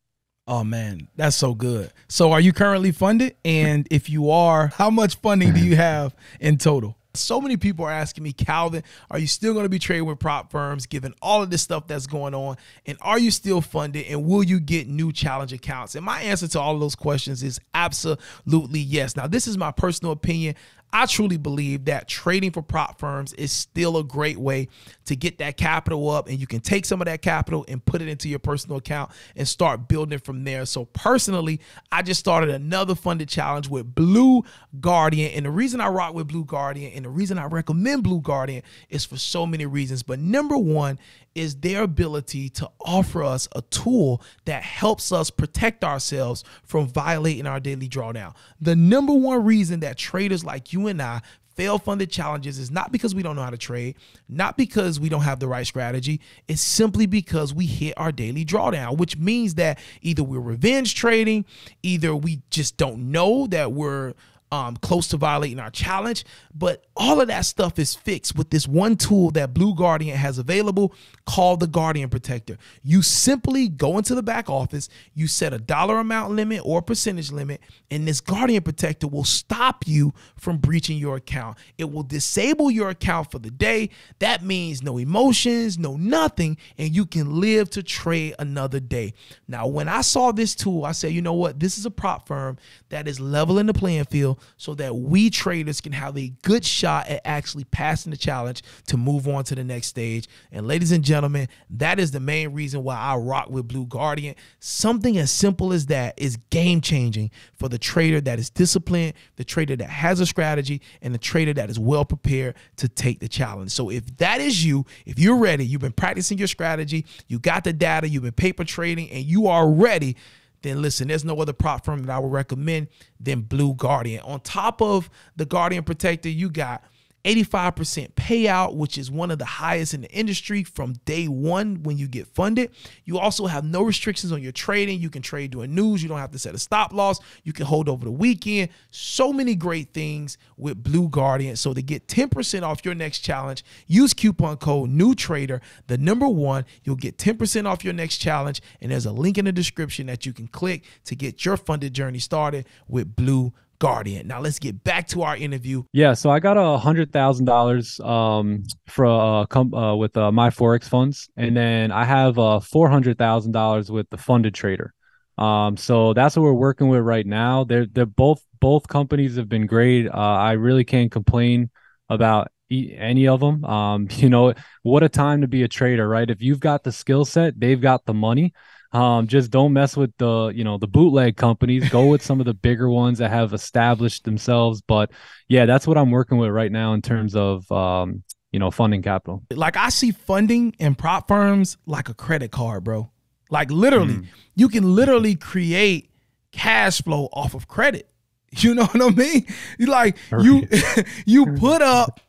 Oh man, that's so good. So are you currently funded? And if you are, how much funding do you have in total? So many people are asking me, Calvin, are you still going to be trading with prop firms given all of this stuff that's going on? And are you still funded? And will you get new challenge accounts? And my answer to all of those questions is absolutely yes. Now, this is my personal opinion. I truly believe that trading for prop firms is still a great way to get that capital up and you can take some of that capital and put it into your personal account and start building from there. So personally, I just started another funded challenge with Blue Guardian. And the reason I rock with Blue Guardian and the reason I recommend Blue Guardian is for so many reasons. But number one is their ability to offer us a tool that helps us protect ourselves from violating our daily drawdown. The number one reason that traders like you and I fail funded challenges is not because we don't know how to trade, not because we don't have the right strategy. It's simply because we hit our daily drawdown, which means that either we're revenge trading, either we just don't know that we're um, close to violating our challenge. But all of that stuff is fixed with this one tool that Blue Guardian has available called the Guardian Protector. You simply go into the back office, you set a dollar amount limit or percentage limit, and this Guardian Protector will stop you from breaching your account. It will disable your account for the day. That means no emotions, no nothing, and you can live to trade another day. Now, when I saw this tool, I said, you know what? This is a prop firm that is leveling the playing field so that we traders can have a good shot at actually passing the challenge to move on to the next stage. And ladies and gentlemen, that is the main reason why I rock with Blue Guardian. Something as simple as that is game changing for the trader that is disciplined, the trader that has a strategy, and the trader that is well prepared to take the challenge. So if that is you, if you're ready, you've been practicing your strategy, you got the data, you've been paper trading, and you are ready then listen, there's no other prop firm that I would recommend than Blue Guardian. On top of the Guardian Protector, you got 85% payout, which is one of the highest in the industry from day one when you get funded. You also have no restrictions on your trading. You can trade during news. You don't have to set a stop loss. You can hold over the weekend. So many great things with Blue Guardian. So to get 10% off your next challenge, use coupon code New Trader, the number one. You'll get 10% off your next challenge. And there's a link in the description that you can click to get your funded journey started with Blue Guardian. Now let's get back to our interview. Yeah, so I got a hundred thousand dollars um for uh, com- uh with uh, my forex funds, and then I have uh four hundred thousand dollars with the funded trader. Um, so that's what we're working with right now. They're they're both both companies have been great. Uh, I really can't complain about any of them. Um, you know, what a time to be a trader, right? If you've got the skill set, they've got the money. Um, just don't mess with the, you know, the bootleg companies. Go with some of the bigger ones that have established themselves. But yeah, that's what I'm working with right now in terms of, um, you know, funding capital. Like I see funding in prop firms like a credit card, bro. Like literally, mm. you can literally create cash flow off of credit. You know what I mean? Like you you put up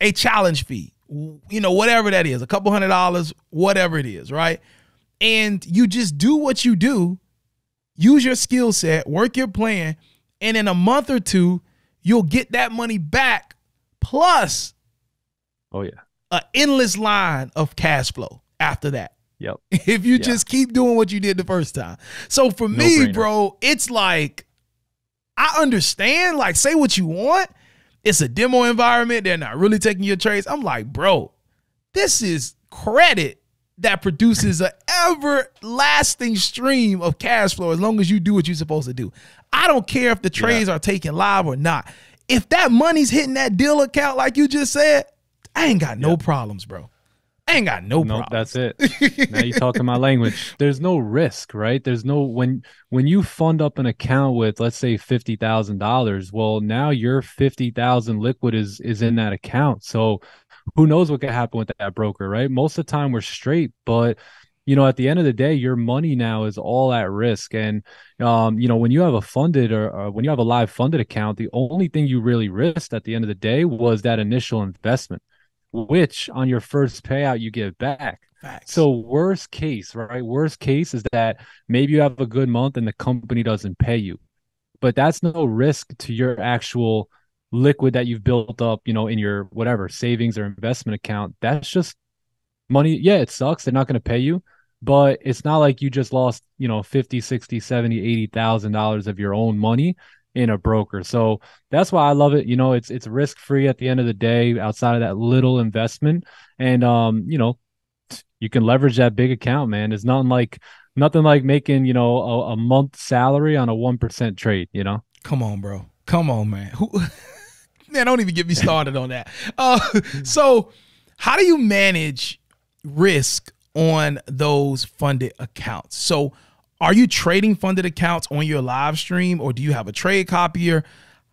a challenge fee, you know, whatever that is, a couple hundred dollars, whatever it is, right? And you just do what you do, use your skill set, work your plan, and in a month or two, you'll get that money back plus oh yeah, an endless line of cash flow after that. Yep. If you just keep doing what you did the first time. So for no me, brainer. bro, it's like I understand, like say what you want, it's a demo environment. They're not really taking your trades. I'm like, bro, this is credit that produces an everlasting stream of cash flow as long as you do what you're supposed to do. I don't care if the trades yeah. are taken live or not. If that money's hitting that deal account, like you just said, I ain't got no problems, bro. I ain't got no nope, That's it. now you talking my language. There's no risk, right? There's no when when you fund up an account with let's say fifty thousand dollars. Well, now your fifty thousand liquid is is in that account. So who knows what could happen with that broker, right? Most of the time we're straight, but you know, at the end of the day, your money now is all at risk. And, um, you know, when you have a funded or, or, when you have a live funded account, the only thing you really risked at the end of the day was that initial investment which on your first payout you get back. Facts. So worst case, right? Worst case is that maybe you have a good month and the company doesn't pay you. But that's no risk to your actual liquid that you've built up, you know, in your whatever savings or investment account. That's just money. Yeah, it sucks. They're not going to pay you, but it's not like you just lost, you know, 50, 60, 70, 80,000 dollars of your own money in a broker. So that's why I love it. You know, it's it's risk free at the end of the day outside of that little investment. And um, you know, you can leverage that big account, man. It's nothing like nothing like making, you know, a, a month salary on a one percent trade, you know. Come on, bro. Come on, man. Who man, don't even get me started on that. Uh so how do you manage risk on those funded accounts? So are you trading funded accounts on your live stream or do you have a trade copier?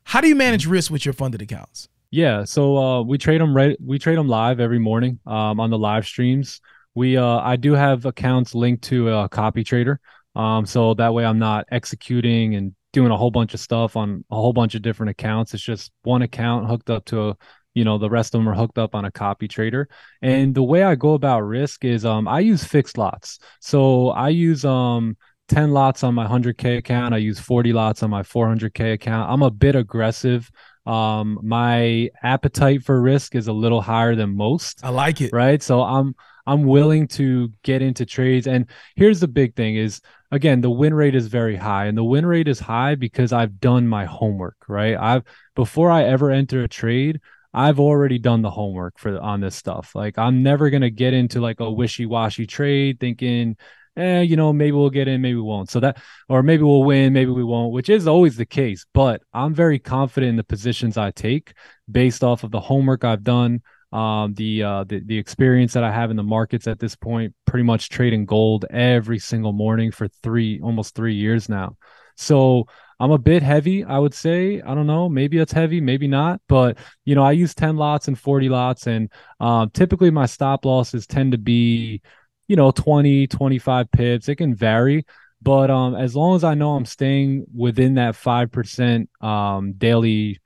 How do you manage risk with your funded accounts? Yeah, so uh, we trade them right. We trade them live every morning um, on the live streams. We uh, I do have accounts linked to a copy trader, um, so that way I'm not executing and doing a whole bunch of stuff on a whole bunch of different accounts. It's just one account hooked up to a, you know, the rest of them are hooked up on a copy trader. And the way I go about risk is um, I use fixed lots. So I use um 10 lots on my 100K account. I use 40 lots on my 400K account. I'm a bit aggressive. Um, my appetite for risk is a little higher than most. I like it. Right. So I'm, I'm willing to get into trades. And here's the big thing is again, the win rate is very high and the win rate is high because I've done my homework, right? I've, before I ever enter a trade, I've already done the homework for on this stuff. Like I'm never gonna get into like a wishy-washy trade thinking, eh, you know, maybe we'll get in, maybe we won't. So that, or maybe we'll win, maybe we won't, which is always the case. But I'm very confident in the positions I take based off of the homework I've done, um, the, uh, the the experience that I have in the markets at this point. Pretty much trading gold every single morning for three, almost three years now. So I'm a bit heavy, I would say. I don't know. Maybe it's heavy, maybe not. But you know, I use 10 lots and 40 lots, and um, typically my stop losses tend to be you know 20 25 pips it can vary but um as long as i know i'm staying within that 5% um daily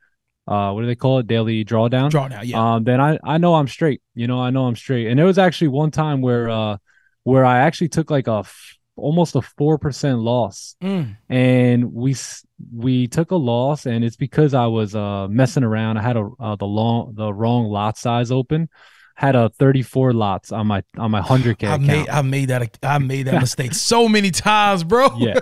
uh what do they call it? Daily drawdown? Drawdown yeah. Um then i i know i'm straight. You know i know i'm straight. And there was actually one time where uh where i actually took like a f- almost a 4% loss. Mm. and we we took a loss and it's because i was uh messing around. I had a uh, the long the wrong lot size open had a 34 lots on my on my 100k I account. made I made that I made that mistake so many times, bro. yeah.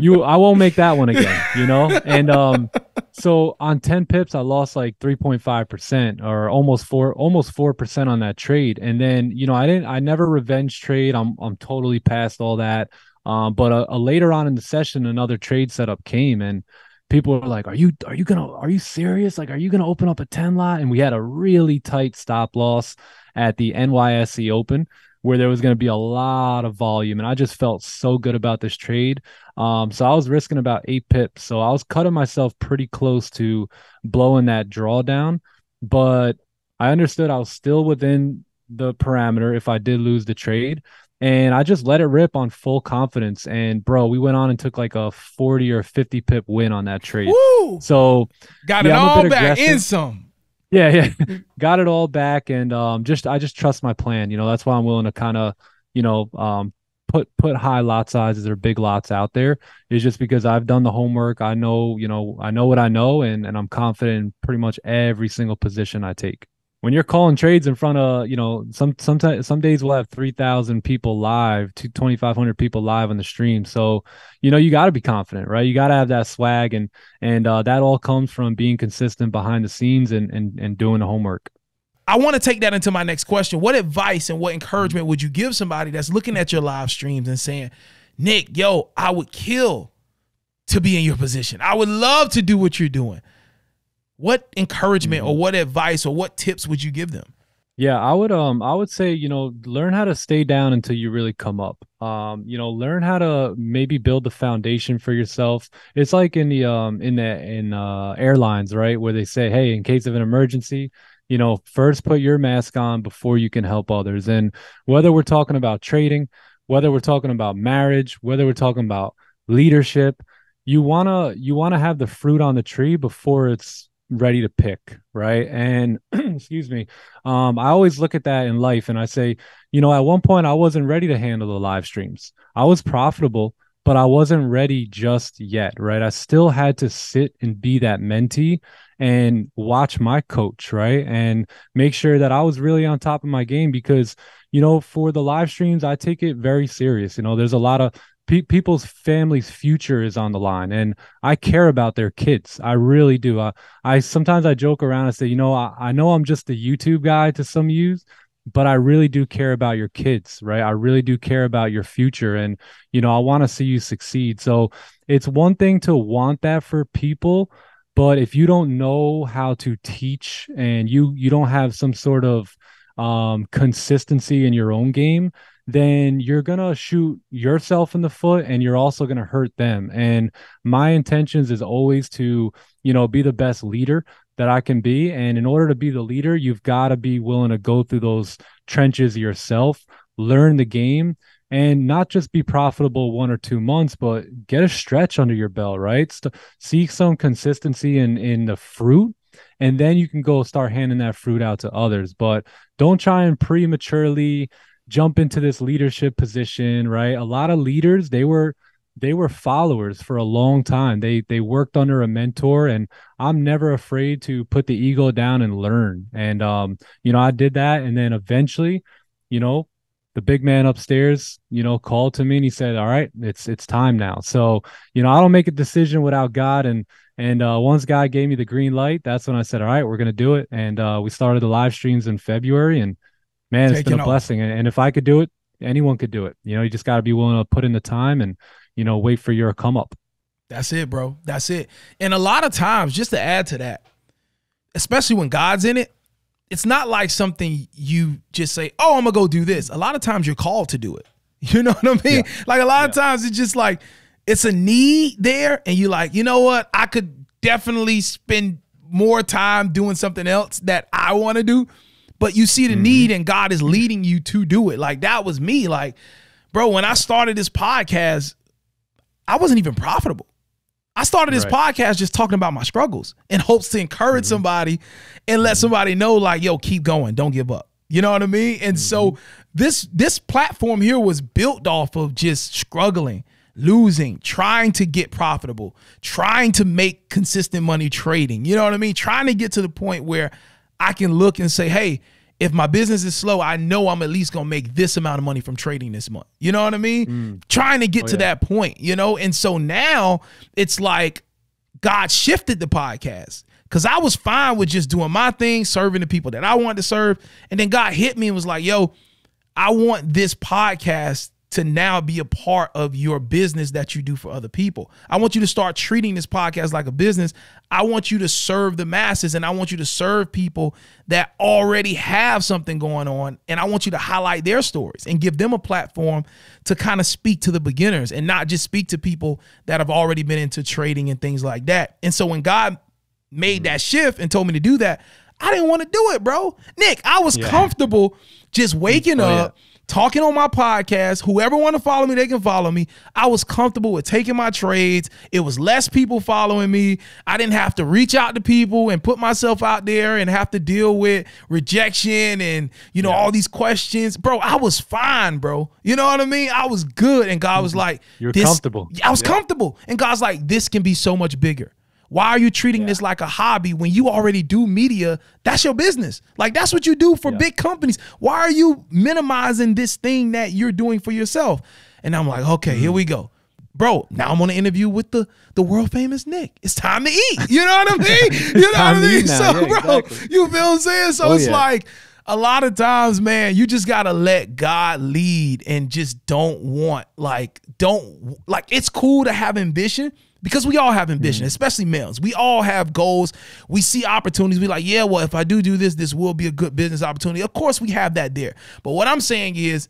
You i won't make that one again you know? And um so on 10 pips i lost like 3.5% or almost 4 almost 4% on that trade. And then you know i didn't i never revenge trade. I'm i'm totally past all that. Um but a, a later on in the session another trade setup came and people were like are you are you gonna are you serious like are you gonna open up a 10 lot and we had a really tight stop loss at the NYSE open where there was going to be a lot of volume and i just felt so good about this trade um, so I was risking about eight pips. So I was cutting myself pretty close to blowing that drawdown, but I understood I was still within the parameter if I did lose the trade. And I just let it rip on full confidence. And bro, we went on and took like a 40 or 50 pip win on that trade. Woo! So got yeah, it I'm all back in some. yeah, yeah. Got it all back. And um just I just trust my plan. You know, that's why I'm willing to kind of, you know, um put put high lot sizes or big lots out there is just because I've done the homework. I know, you know, I know what I know and and I'm confident in pretty much every single position I take. When you're calling trades in front of, you know, some sometimes some days we'll have 3,000 people live, to 2,500 people live on the stream. So, you know, you got to be confident, right? You got to have that swag and and uh, that all comes from being consistent behind the scenes and and and doing the homework. I want to take that into my next question. What advice and what encouragement would you give somebody that's looking at your live streams and saying, Nick, yo, I would kill to be in your position. I would love to do what you're doing. What encouragement or what advice or what tips would you give them? Yeah, I would um I would say, you know, learn how to stay down until you really come up. Um, you know, learn how to maybe build the foundation for yourself. It's like in the um in the in uh airlines, right? Where they say, "Hey, in case of an emergency, you know, first put your mask on before you can help others." And whether we're talking about trading, whether we're talking about marriage, whether we're talking about leadership, you want to you want to have the fruit on the tree before it's ready to pick, right? And excuse me, um, I always look at that in life and I say, you know, at one point I wasn't ready to handle the live streams. I was profitable, but I wasn't ready just yet, right? I still had to sit and be that mentee and watch my coach, right? And make sure that I was really on top of my game because, you know, for the live streams, I take it very serious. You know, there's a lot of pe- people's family's future is on the line and I care about their kids. I really do. I, I sometimes I joke around and say, you know, I, I know I'm just a YouTube guy to some use, but I really do care about your kids, right? I really do care about your future and you know, I want to see you succeed. So it's one thing to want that for people, but if you don't know how to teach and you you don't have some sort of um consistency in your own game, then you're going to shoot yourself in the foot and you're also going to hurt them. And my intentions is always to, you know, be the best leader that I can be. And in order to be the leader, you've got to be willing to go through those trenches yourself, learn the game, and not just be profitable one or two months, but get a stretch under your belt, right? St- seek some consistency in in the fruit, and then you can go start handing that fruit out to others. But don't try and prematurely jump into this leadership position, right? A lot of leaders, they were they were followers for a long time. They they worked under a mentor and I'm never afraid to put the ego down and learn. And um you know, I did that and then eventually, you know, the big man upstairs, you know, called to me and he said, "All right, it's it's time now." So, you know, I don't make a decision without God and and uh, once God gave me the green light, that's when I said, "All right, we're to do it." And uh, we started the live streams in February and man, it's been a blessing. And, and if I could do it, anyone could do it. You know, you just got to be willing to put in the time and, you know, wait for your come up. That's it, bro. That's it. And a lot of times, just to add to that, especially when God's in it, it's not like something you just say, "Oh, I'm gonna go do this." A lot of times, you're called to do it. You know what I mean? Like a lot of times, it's just like it's a need there, and you're like, you know what? I could definitely spend more time doing something else that I want to do. But you see the mm-hmm. need, and God is leading you to do it. Like that was me. Like, bro, when I started this podcast, I wasn't even profitable. I started this Right. podcast just talking about my struggles in hopes to encourage mm-hmm. somebody and let mm-hmm. somebody know, like, yo, keep going, don't give up. You know what I mean? And so this this platform here was built off of just struggling, losing, trying to get profitable, trying to make consistent money trading. You know what I mean? Trying to get to the point where I can look and say, hey, if my business is slow, I know I'm at least gonna make this amount of money from trading this month. You know what I mean? Mm. Trying to get oh, to yeah. that point, you know? And so now it's like God shifted the podcast. Cause I was fine with just doing my thing, serving the people that I wanted to serve. And then God hit me and was like, yo, I want this podcast to now be a part of your business that you do for other people. I want you to start treating this podcast like a business. I want you to serve the masses and I want you to serve people that already have something going on. And I want you to highlight their stories and give them a platform to kind of speak to the beginners and not just speak to people that have already been into trading and things like that. And so when God made that shift and told me to do that, I didn't want to do it, bro. Nick, I was yeah. comfortable just mm. waking oh, up. Yeah talking on my podcast. Whoever want to follow me, they can follow me. I was comfortable with taking my trades. It was less people following me. I didn't have to reach out to people and put myself out there and have to deal with rejection and you know yeah. all these questions. Bro, I was fine, bro. You know what I mean? I was good and God was mm-hmm. like, "You're comfortable." I was yeah. comfortable. And God's like, "This can be so much bigger." Why are you treating yeah. this like a hobby when you already do media? That's your business. Like that's what you do for yeah. big companies. Why are you minimizing this thing that you're doing for yourself? And I'm like, okay, mm. here we go. Bro, now I'm on an interview with the the world famous Nick. It's time to eat. You know what I mean? You know what I mean? So, yeah, bro, exactly. you feel what I'm saying? So oh, it's like a lot of times, man, you just gotta let God lead and just don't want like don't like it's cool to have ambition because we all have ambition, mm especially males. We all have goals. We see opportunities. We like, yeah, well, if I do do this, this will be a good business opportunity. Of course, we have that there. But what I'm saying is,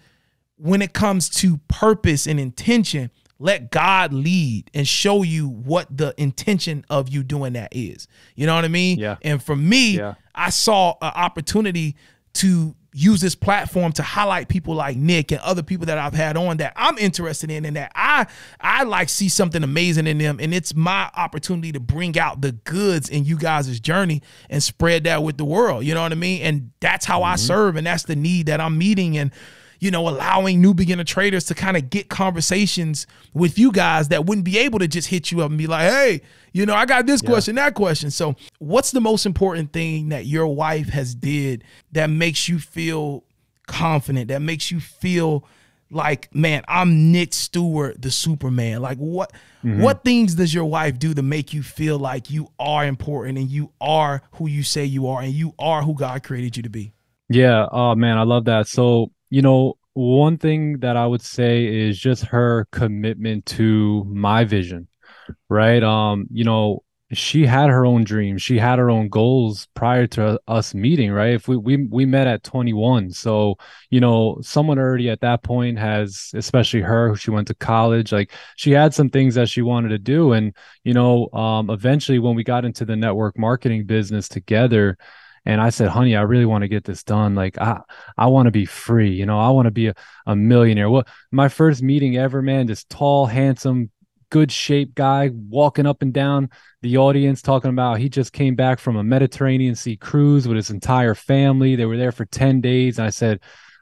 when it comes to purpose and intention, let God lead and show you what the intention of you doing that is. You know what I mean? Yeah. And for me, yeah. I saw an opportunity to use this platform to highlight people like Nick and other people that I've had on that I'm interested in and that I I like see something amazing in them. And it's my opportunity to bring out the goods in you guys' journey and spread that with the world. You know what I mean? And that's how mm-hmm. I serve and that's the need that I'm meeting. And you know, allowing new beginner traders to kind of get conversations with you guys that wouldn't be able to just hit you up and be like, hey, you know, I got this yeah. question, that question. So, what's the most important thing that your wife has did that makes you feel confident, that makes you feel like, man, I'm Nick Stewart, the Superman. Like what mm-hmm. what things does your wife do to make you feel like you are important and you are who you say you are and you are who God created you to be? Yeah, oh man, I love that. So you know, one thing that I would say is just her commitment to my vision, right? Um, you know, she had her own dreams, she had her own goals prior to us meeting, right? If we we we met at 21, so you know, someone already at that point has, especially her, she went to college, like she had some things that she wanted to do, and you know, um, eventually when we got into the network marketing business together and I said, honey, I really want to get this done. Like I, I want to be free. You know, I want to be a, a millionaire. What my first meeting ever, man, this tall, handsome, good shape guy walking up and down the audience talking about he just came back from a Mediterranean Sea cruise with his entire family. They were there for 10 days. And I said,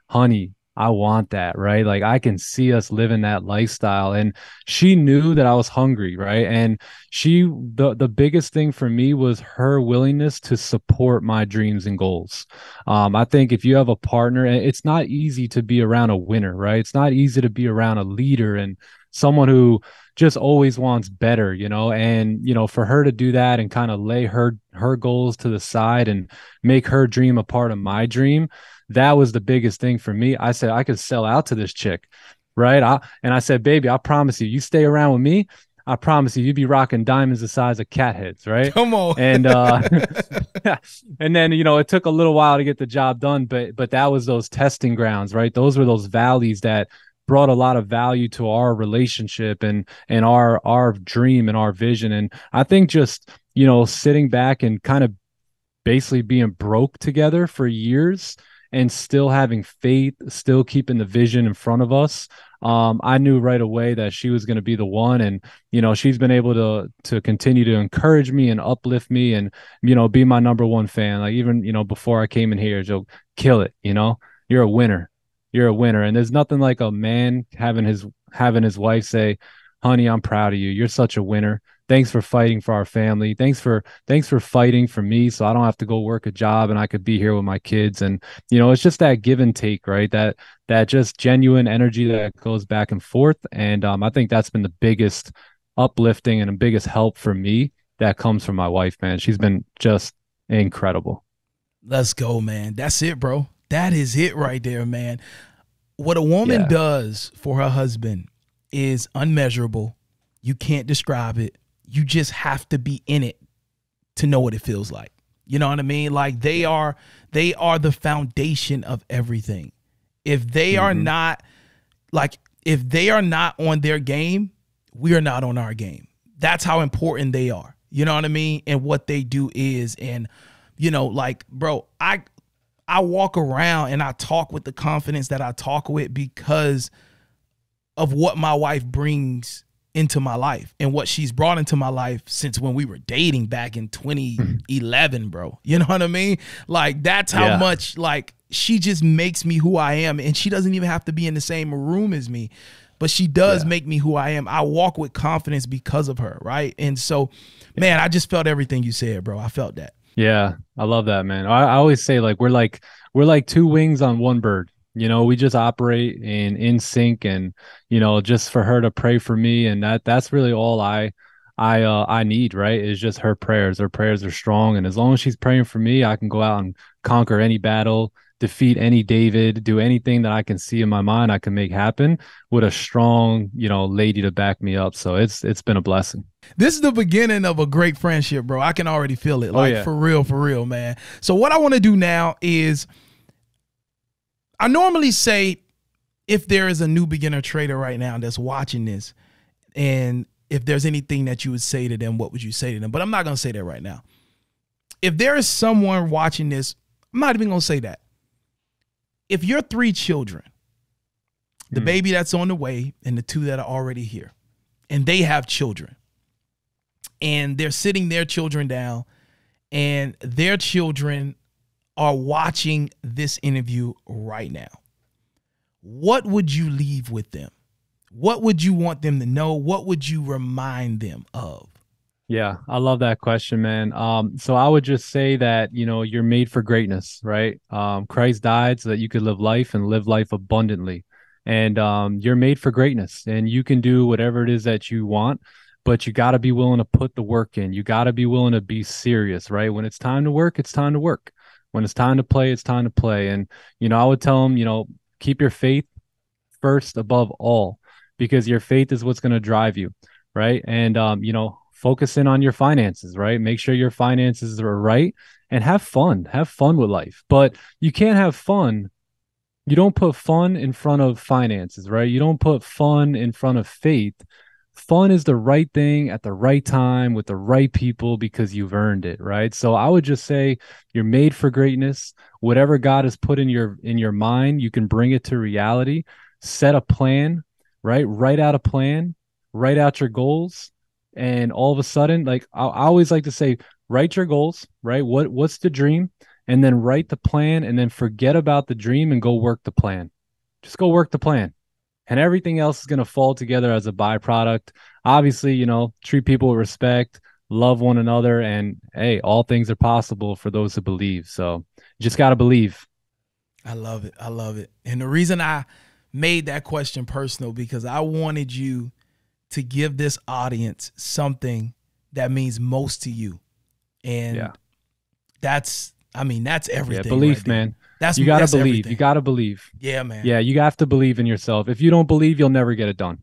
honey, I want that, right? Like I can see us living that lifestyle. And she knew that I was hungry, right? And she the the biggest thing for me was her willingness to support my dreams and goals. Um, I think if you have a partner, it's not easy to be around a winner, right? It's not easy to be around a leader and someone who just always wants better, you know, and you know, for her to do that and kind of lay her her goals to the side and make her dream a part of my dream that was the biggest thing for me. I said I could sell out to this chick, right? I, and I said, baby, I promise you, you stay around with me. I promise you, you'd be rocking diamonds the size of cat heads, right? Come on. And uh, and then you know it took a little while to get the job done, but but that was those testing grounds, right? Those were those valleys that brought a lot of value to our relationship and and our our dream and our vision. And I think just you know sitting back and kind of basically being broke together for years and still having faith, still keeping the vision in front of us. Um, I knew right away that she was going to be the one, and you know she's been able to to continue to encourage me and uplift me, and you know be my number one fan. Like even you know before I came in here, Joe, kill it. You know you're a winner, you're a winner, and there's nothing like a man having his having his wife say, "Honey, I'm proud of you. You're such a winner." Thanks for fighting for our family. Thanks for thanks for fighting for me so I don't have to go work a job and I could be here with my kids. And you know, it's just that give and take, right? That that just genuine energy that goes back and forth. And um, I think that's been the biggest uplifting and the biggest help for me that comes from my wife, man. She's been just incredible. Let's go, man. That's it, bro. That is it right there, man. What a woman yeah. does for her husband is unmeasurable. You can't describe it. You just have to be in it to know what it feels like. You know what I mean? Like they are they are the foundation of everything. If they mm-hmm. are not like if they are not on their game, we are not on our game. That's how important they are. You know what I mean? And what they do is and you know like bro, I I walk around and I talk with the confidence that I talk with because of what my wife brings into my life and what she's brought into my life since when we were dating back in 2011, bro. You know what I mean? Like that's how yeah. much like she just makes me who I am and she doesn't even have to be in the same room as me. But she does yeah. make me who I am. I walk with confidence because of her, right? And so, man, I just felt everything you said, bro. I felt that. Yeah, I love that, man. I, I always say like we're like we're like two wings on one bird. You know, we just operate in in sync, and you know, just for her to pray for me, and that that's really all I I uh I need, right? Is just her prayers. Her prayers are strong, and as long as she's praying for me, I can go out and conquer any battle, defeat any David, do anything that I can see in my mind I can make happen with a strong, you know, lady to back me up. So it's it's been a blessing. This is the beginning of a great friendship, bro. I can already feel it. Oh, like oh, yeah. for real, for real, man. So what I want to do now is I normally say if there is a new beginner trader right now that's watching this and if there's anything that you would say to them, what would you say to them? But I'm not going to say that right now. If there is someone watching this, I'm not even going to say that. If you're three children, the mm. baby that's on the way and the two that are already here, and they have children, and they're sitting their children down and their children are watching this interview right now, what would you leave with them? What would you want them to know? What would you remind them of? Yeah, I love that question, man. Um, so I would just say that you know you're made for greatness, right? Um, Christ died so that you could live life and live life abundantly, and um, you're made for greatness, and you can do whatever it is that you want but you got to be willing to put the work in. You got to be willing to be serious, right? When it's time to work, it's time to work. When it's time to play, it's time to play. And, you know, I would tell them, you know, keep your faith first above all because your faith is what's going to drive you, right? And, um, you know, focus in on your finances, right? Make sure your finances are right and have fun. Have fun with life. But you can't have fun. You don't put fun in front of finances, right? You don't put fun in front of faith fun is the right thing at the right time with the right people because you've earned it right? So i would just say you're made for greatness. Whatever god has put in your in your mind you can bring it to reality. Set a plan right? Write out a plan write out your goals and all of a sudden like i, I always like to say write your goals right? What what's the dream? And then write the plan and then forget about the dream and go work the plan. Just go work the plan and everything else is going to fall together as a byproduct. Obviously, you know, treat people with respect, love one another, and hey, all things are possible for those who believe. So just got to believe. I love it. I love it. And the reason I made that question personal because I wanted you to give this audience something that means most to you. And yeah. that's I mean, that's everything. Yeah, belief, right man. That's you gotta believe. Everything. You gotta believe. Yeah, man. Yeah, you have to believe in yourself. If you don't believe, you'll never get it done.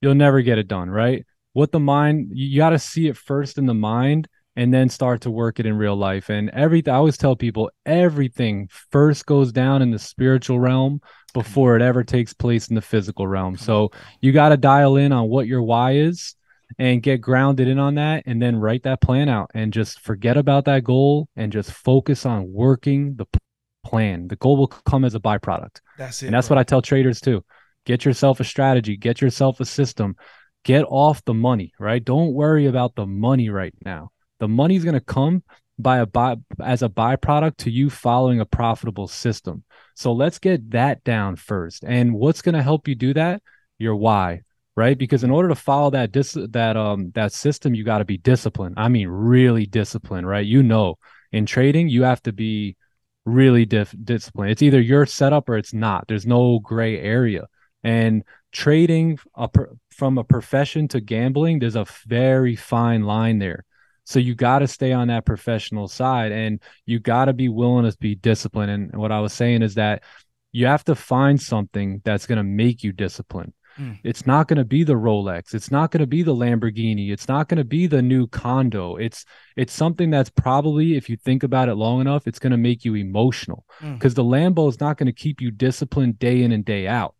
You'll never get it done, right? What the mind, you gotta see it first in the mind and then start to work it in real life. And everything I always tell people, everything first goes down in the spiritual realm before it ever takes place in the physical realm. So you gotta dial in on what your why is and get grounded in on that and then write that plan out and just forget about that goal and just focus on working the plan. The goal will come as a byproduct. That's it. And that's bro. what I tell traders too. Get yourself a strategy, get yourself a system, get off the money, right? Don't worry about the money right now. The money's going to come by a by as a byproduct to you following a profitable system. So let's get that down first. And what's going to help you do that? Your why right? Because in order to follow that dis- that um that system, you got to be disciplined. I mean, really disciplined, right? You know, in trading, you have to be really dif- disciplined. It's either your setup or it's not. There's no gray area. And trading a from a profession to gambling, there's a very fine line there. So you got to stay on that professional side and you got to be willing to be disciplined. And what I was saying is that you have to find something that's going to make you disciplined. Mm. It's not going to be the Rolex. It's not going to be the Lamborghini. It's not going to be the new condo. It's it's something that's probably if you think about it long enough, it's going to make you emotional because mm. the Lambo is not going to keep you disciplined day in and day out,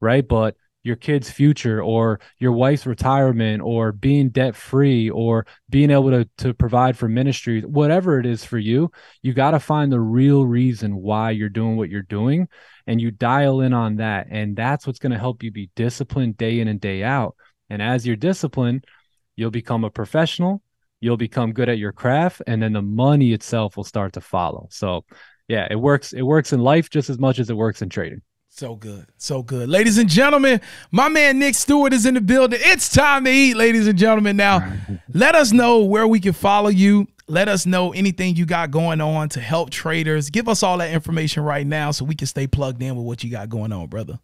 right? But your kid's future or your wife's retirement or being debt free or being able to, to provide for ministry, whatever it is for you, you got to find the real reason why you're doing what you're doing and you dial in on that. And that's what's going to help you be disciplined day in and day out. And as you're disciplined, you'll become a professional, you'll become good at your craft, and then the money itself will start to follow. So, yeah, it works. It works in life just as much as it works in trading. So good. So good. Ladies and gentlemen, my man Nick Stewart is in the building. It's time to eat, ladies and gentlemen. Now, let us know where we can follow you. Let us know anything you got going on to help traders. Give us all that information right now so we can stay plugged in with what you got going on, brother.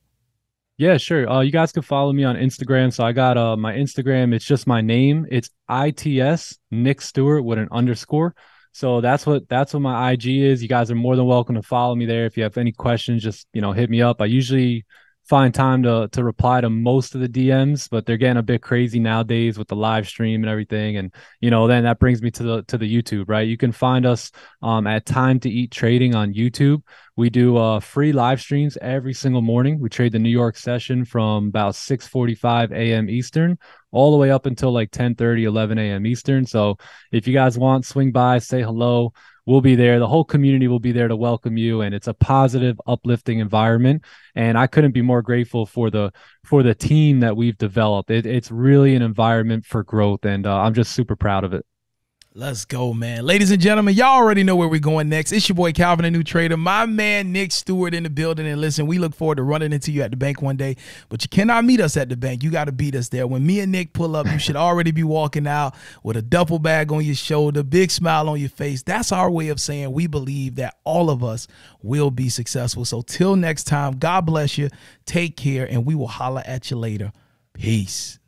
Yeah, sure. Uh, you guys can follow me on Instagram. So I got uh, my Instagram. It's just my name. It's ITS Nick Stewart with an underscore. So that's what that's what my IG is. You guys are more than welcome to follow me there. If you have any questions, just you know hit me up. I usually find time to to reply to most of the DMs, but they're getting a bit crazy nowadays with the live stream and everything. And you know, then that brings me to the to the YouTube, right? You can find us um, at Time to Eat Trading on YouTube. We do uh, free live streams every single morning. We trade the New York session from about 6:45 a.m. Eastern all the way up until like 10 30 11 a.m eastern so if you guys want swing by say hello we'll be there. The whole community will be there to welcome you, and it's a positive, uplifting environment. And I couldn't be more grateful for the for the team that we've developed. It, it's really an environment for growth, and uh, I'm just super proud of it. Let's go, man. Ladies and gentlemen, y'all already know where we're going next. It's your boy Calvin, a new trader. My man Nick Stewart in the building. And listen, we look forward to running into you at the bank one day, but you cannot meet us at the bank. You got to beat us there. When me and Nick pull up, you should already be walking out with a duffel bag on your shoulder, big smile on your face. That's our way of saying we believe that all of us will be successful. So till next time, God bless you. Take care, and we will holler at you later. Peace.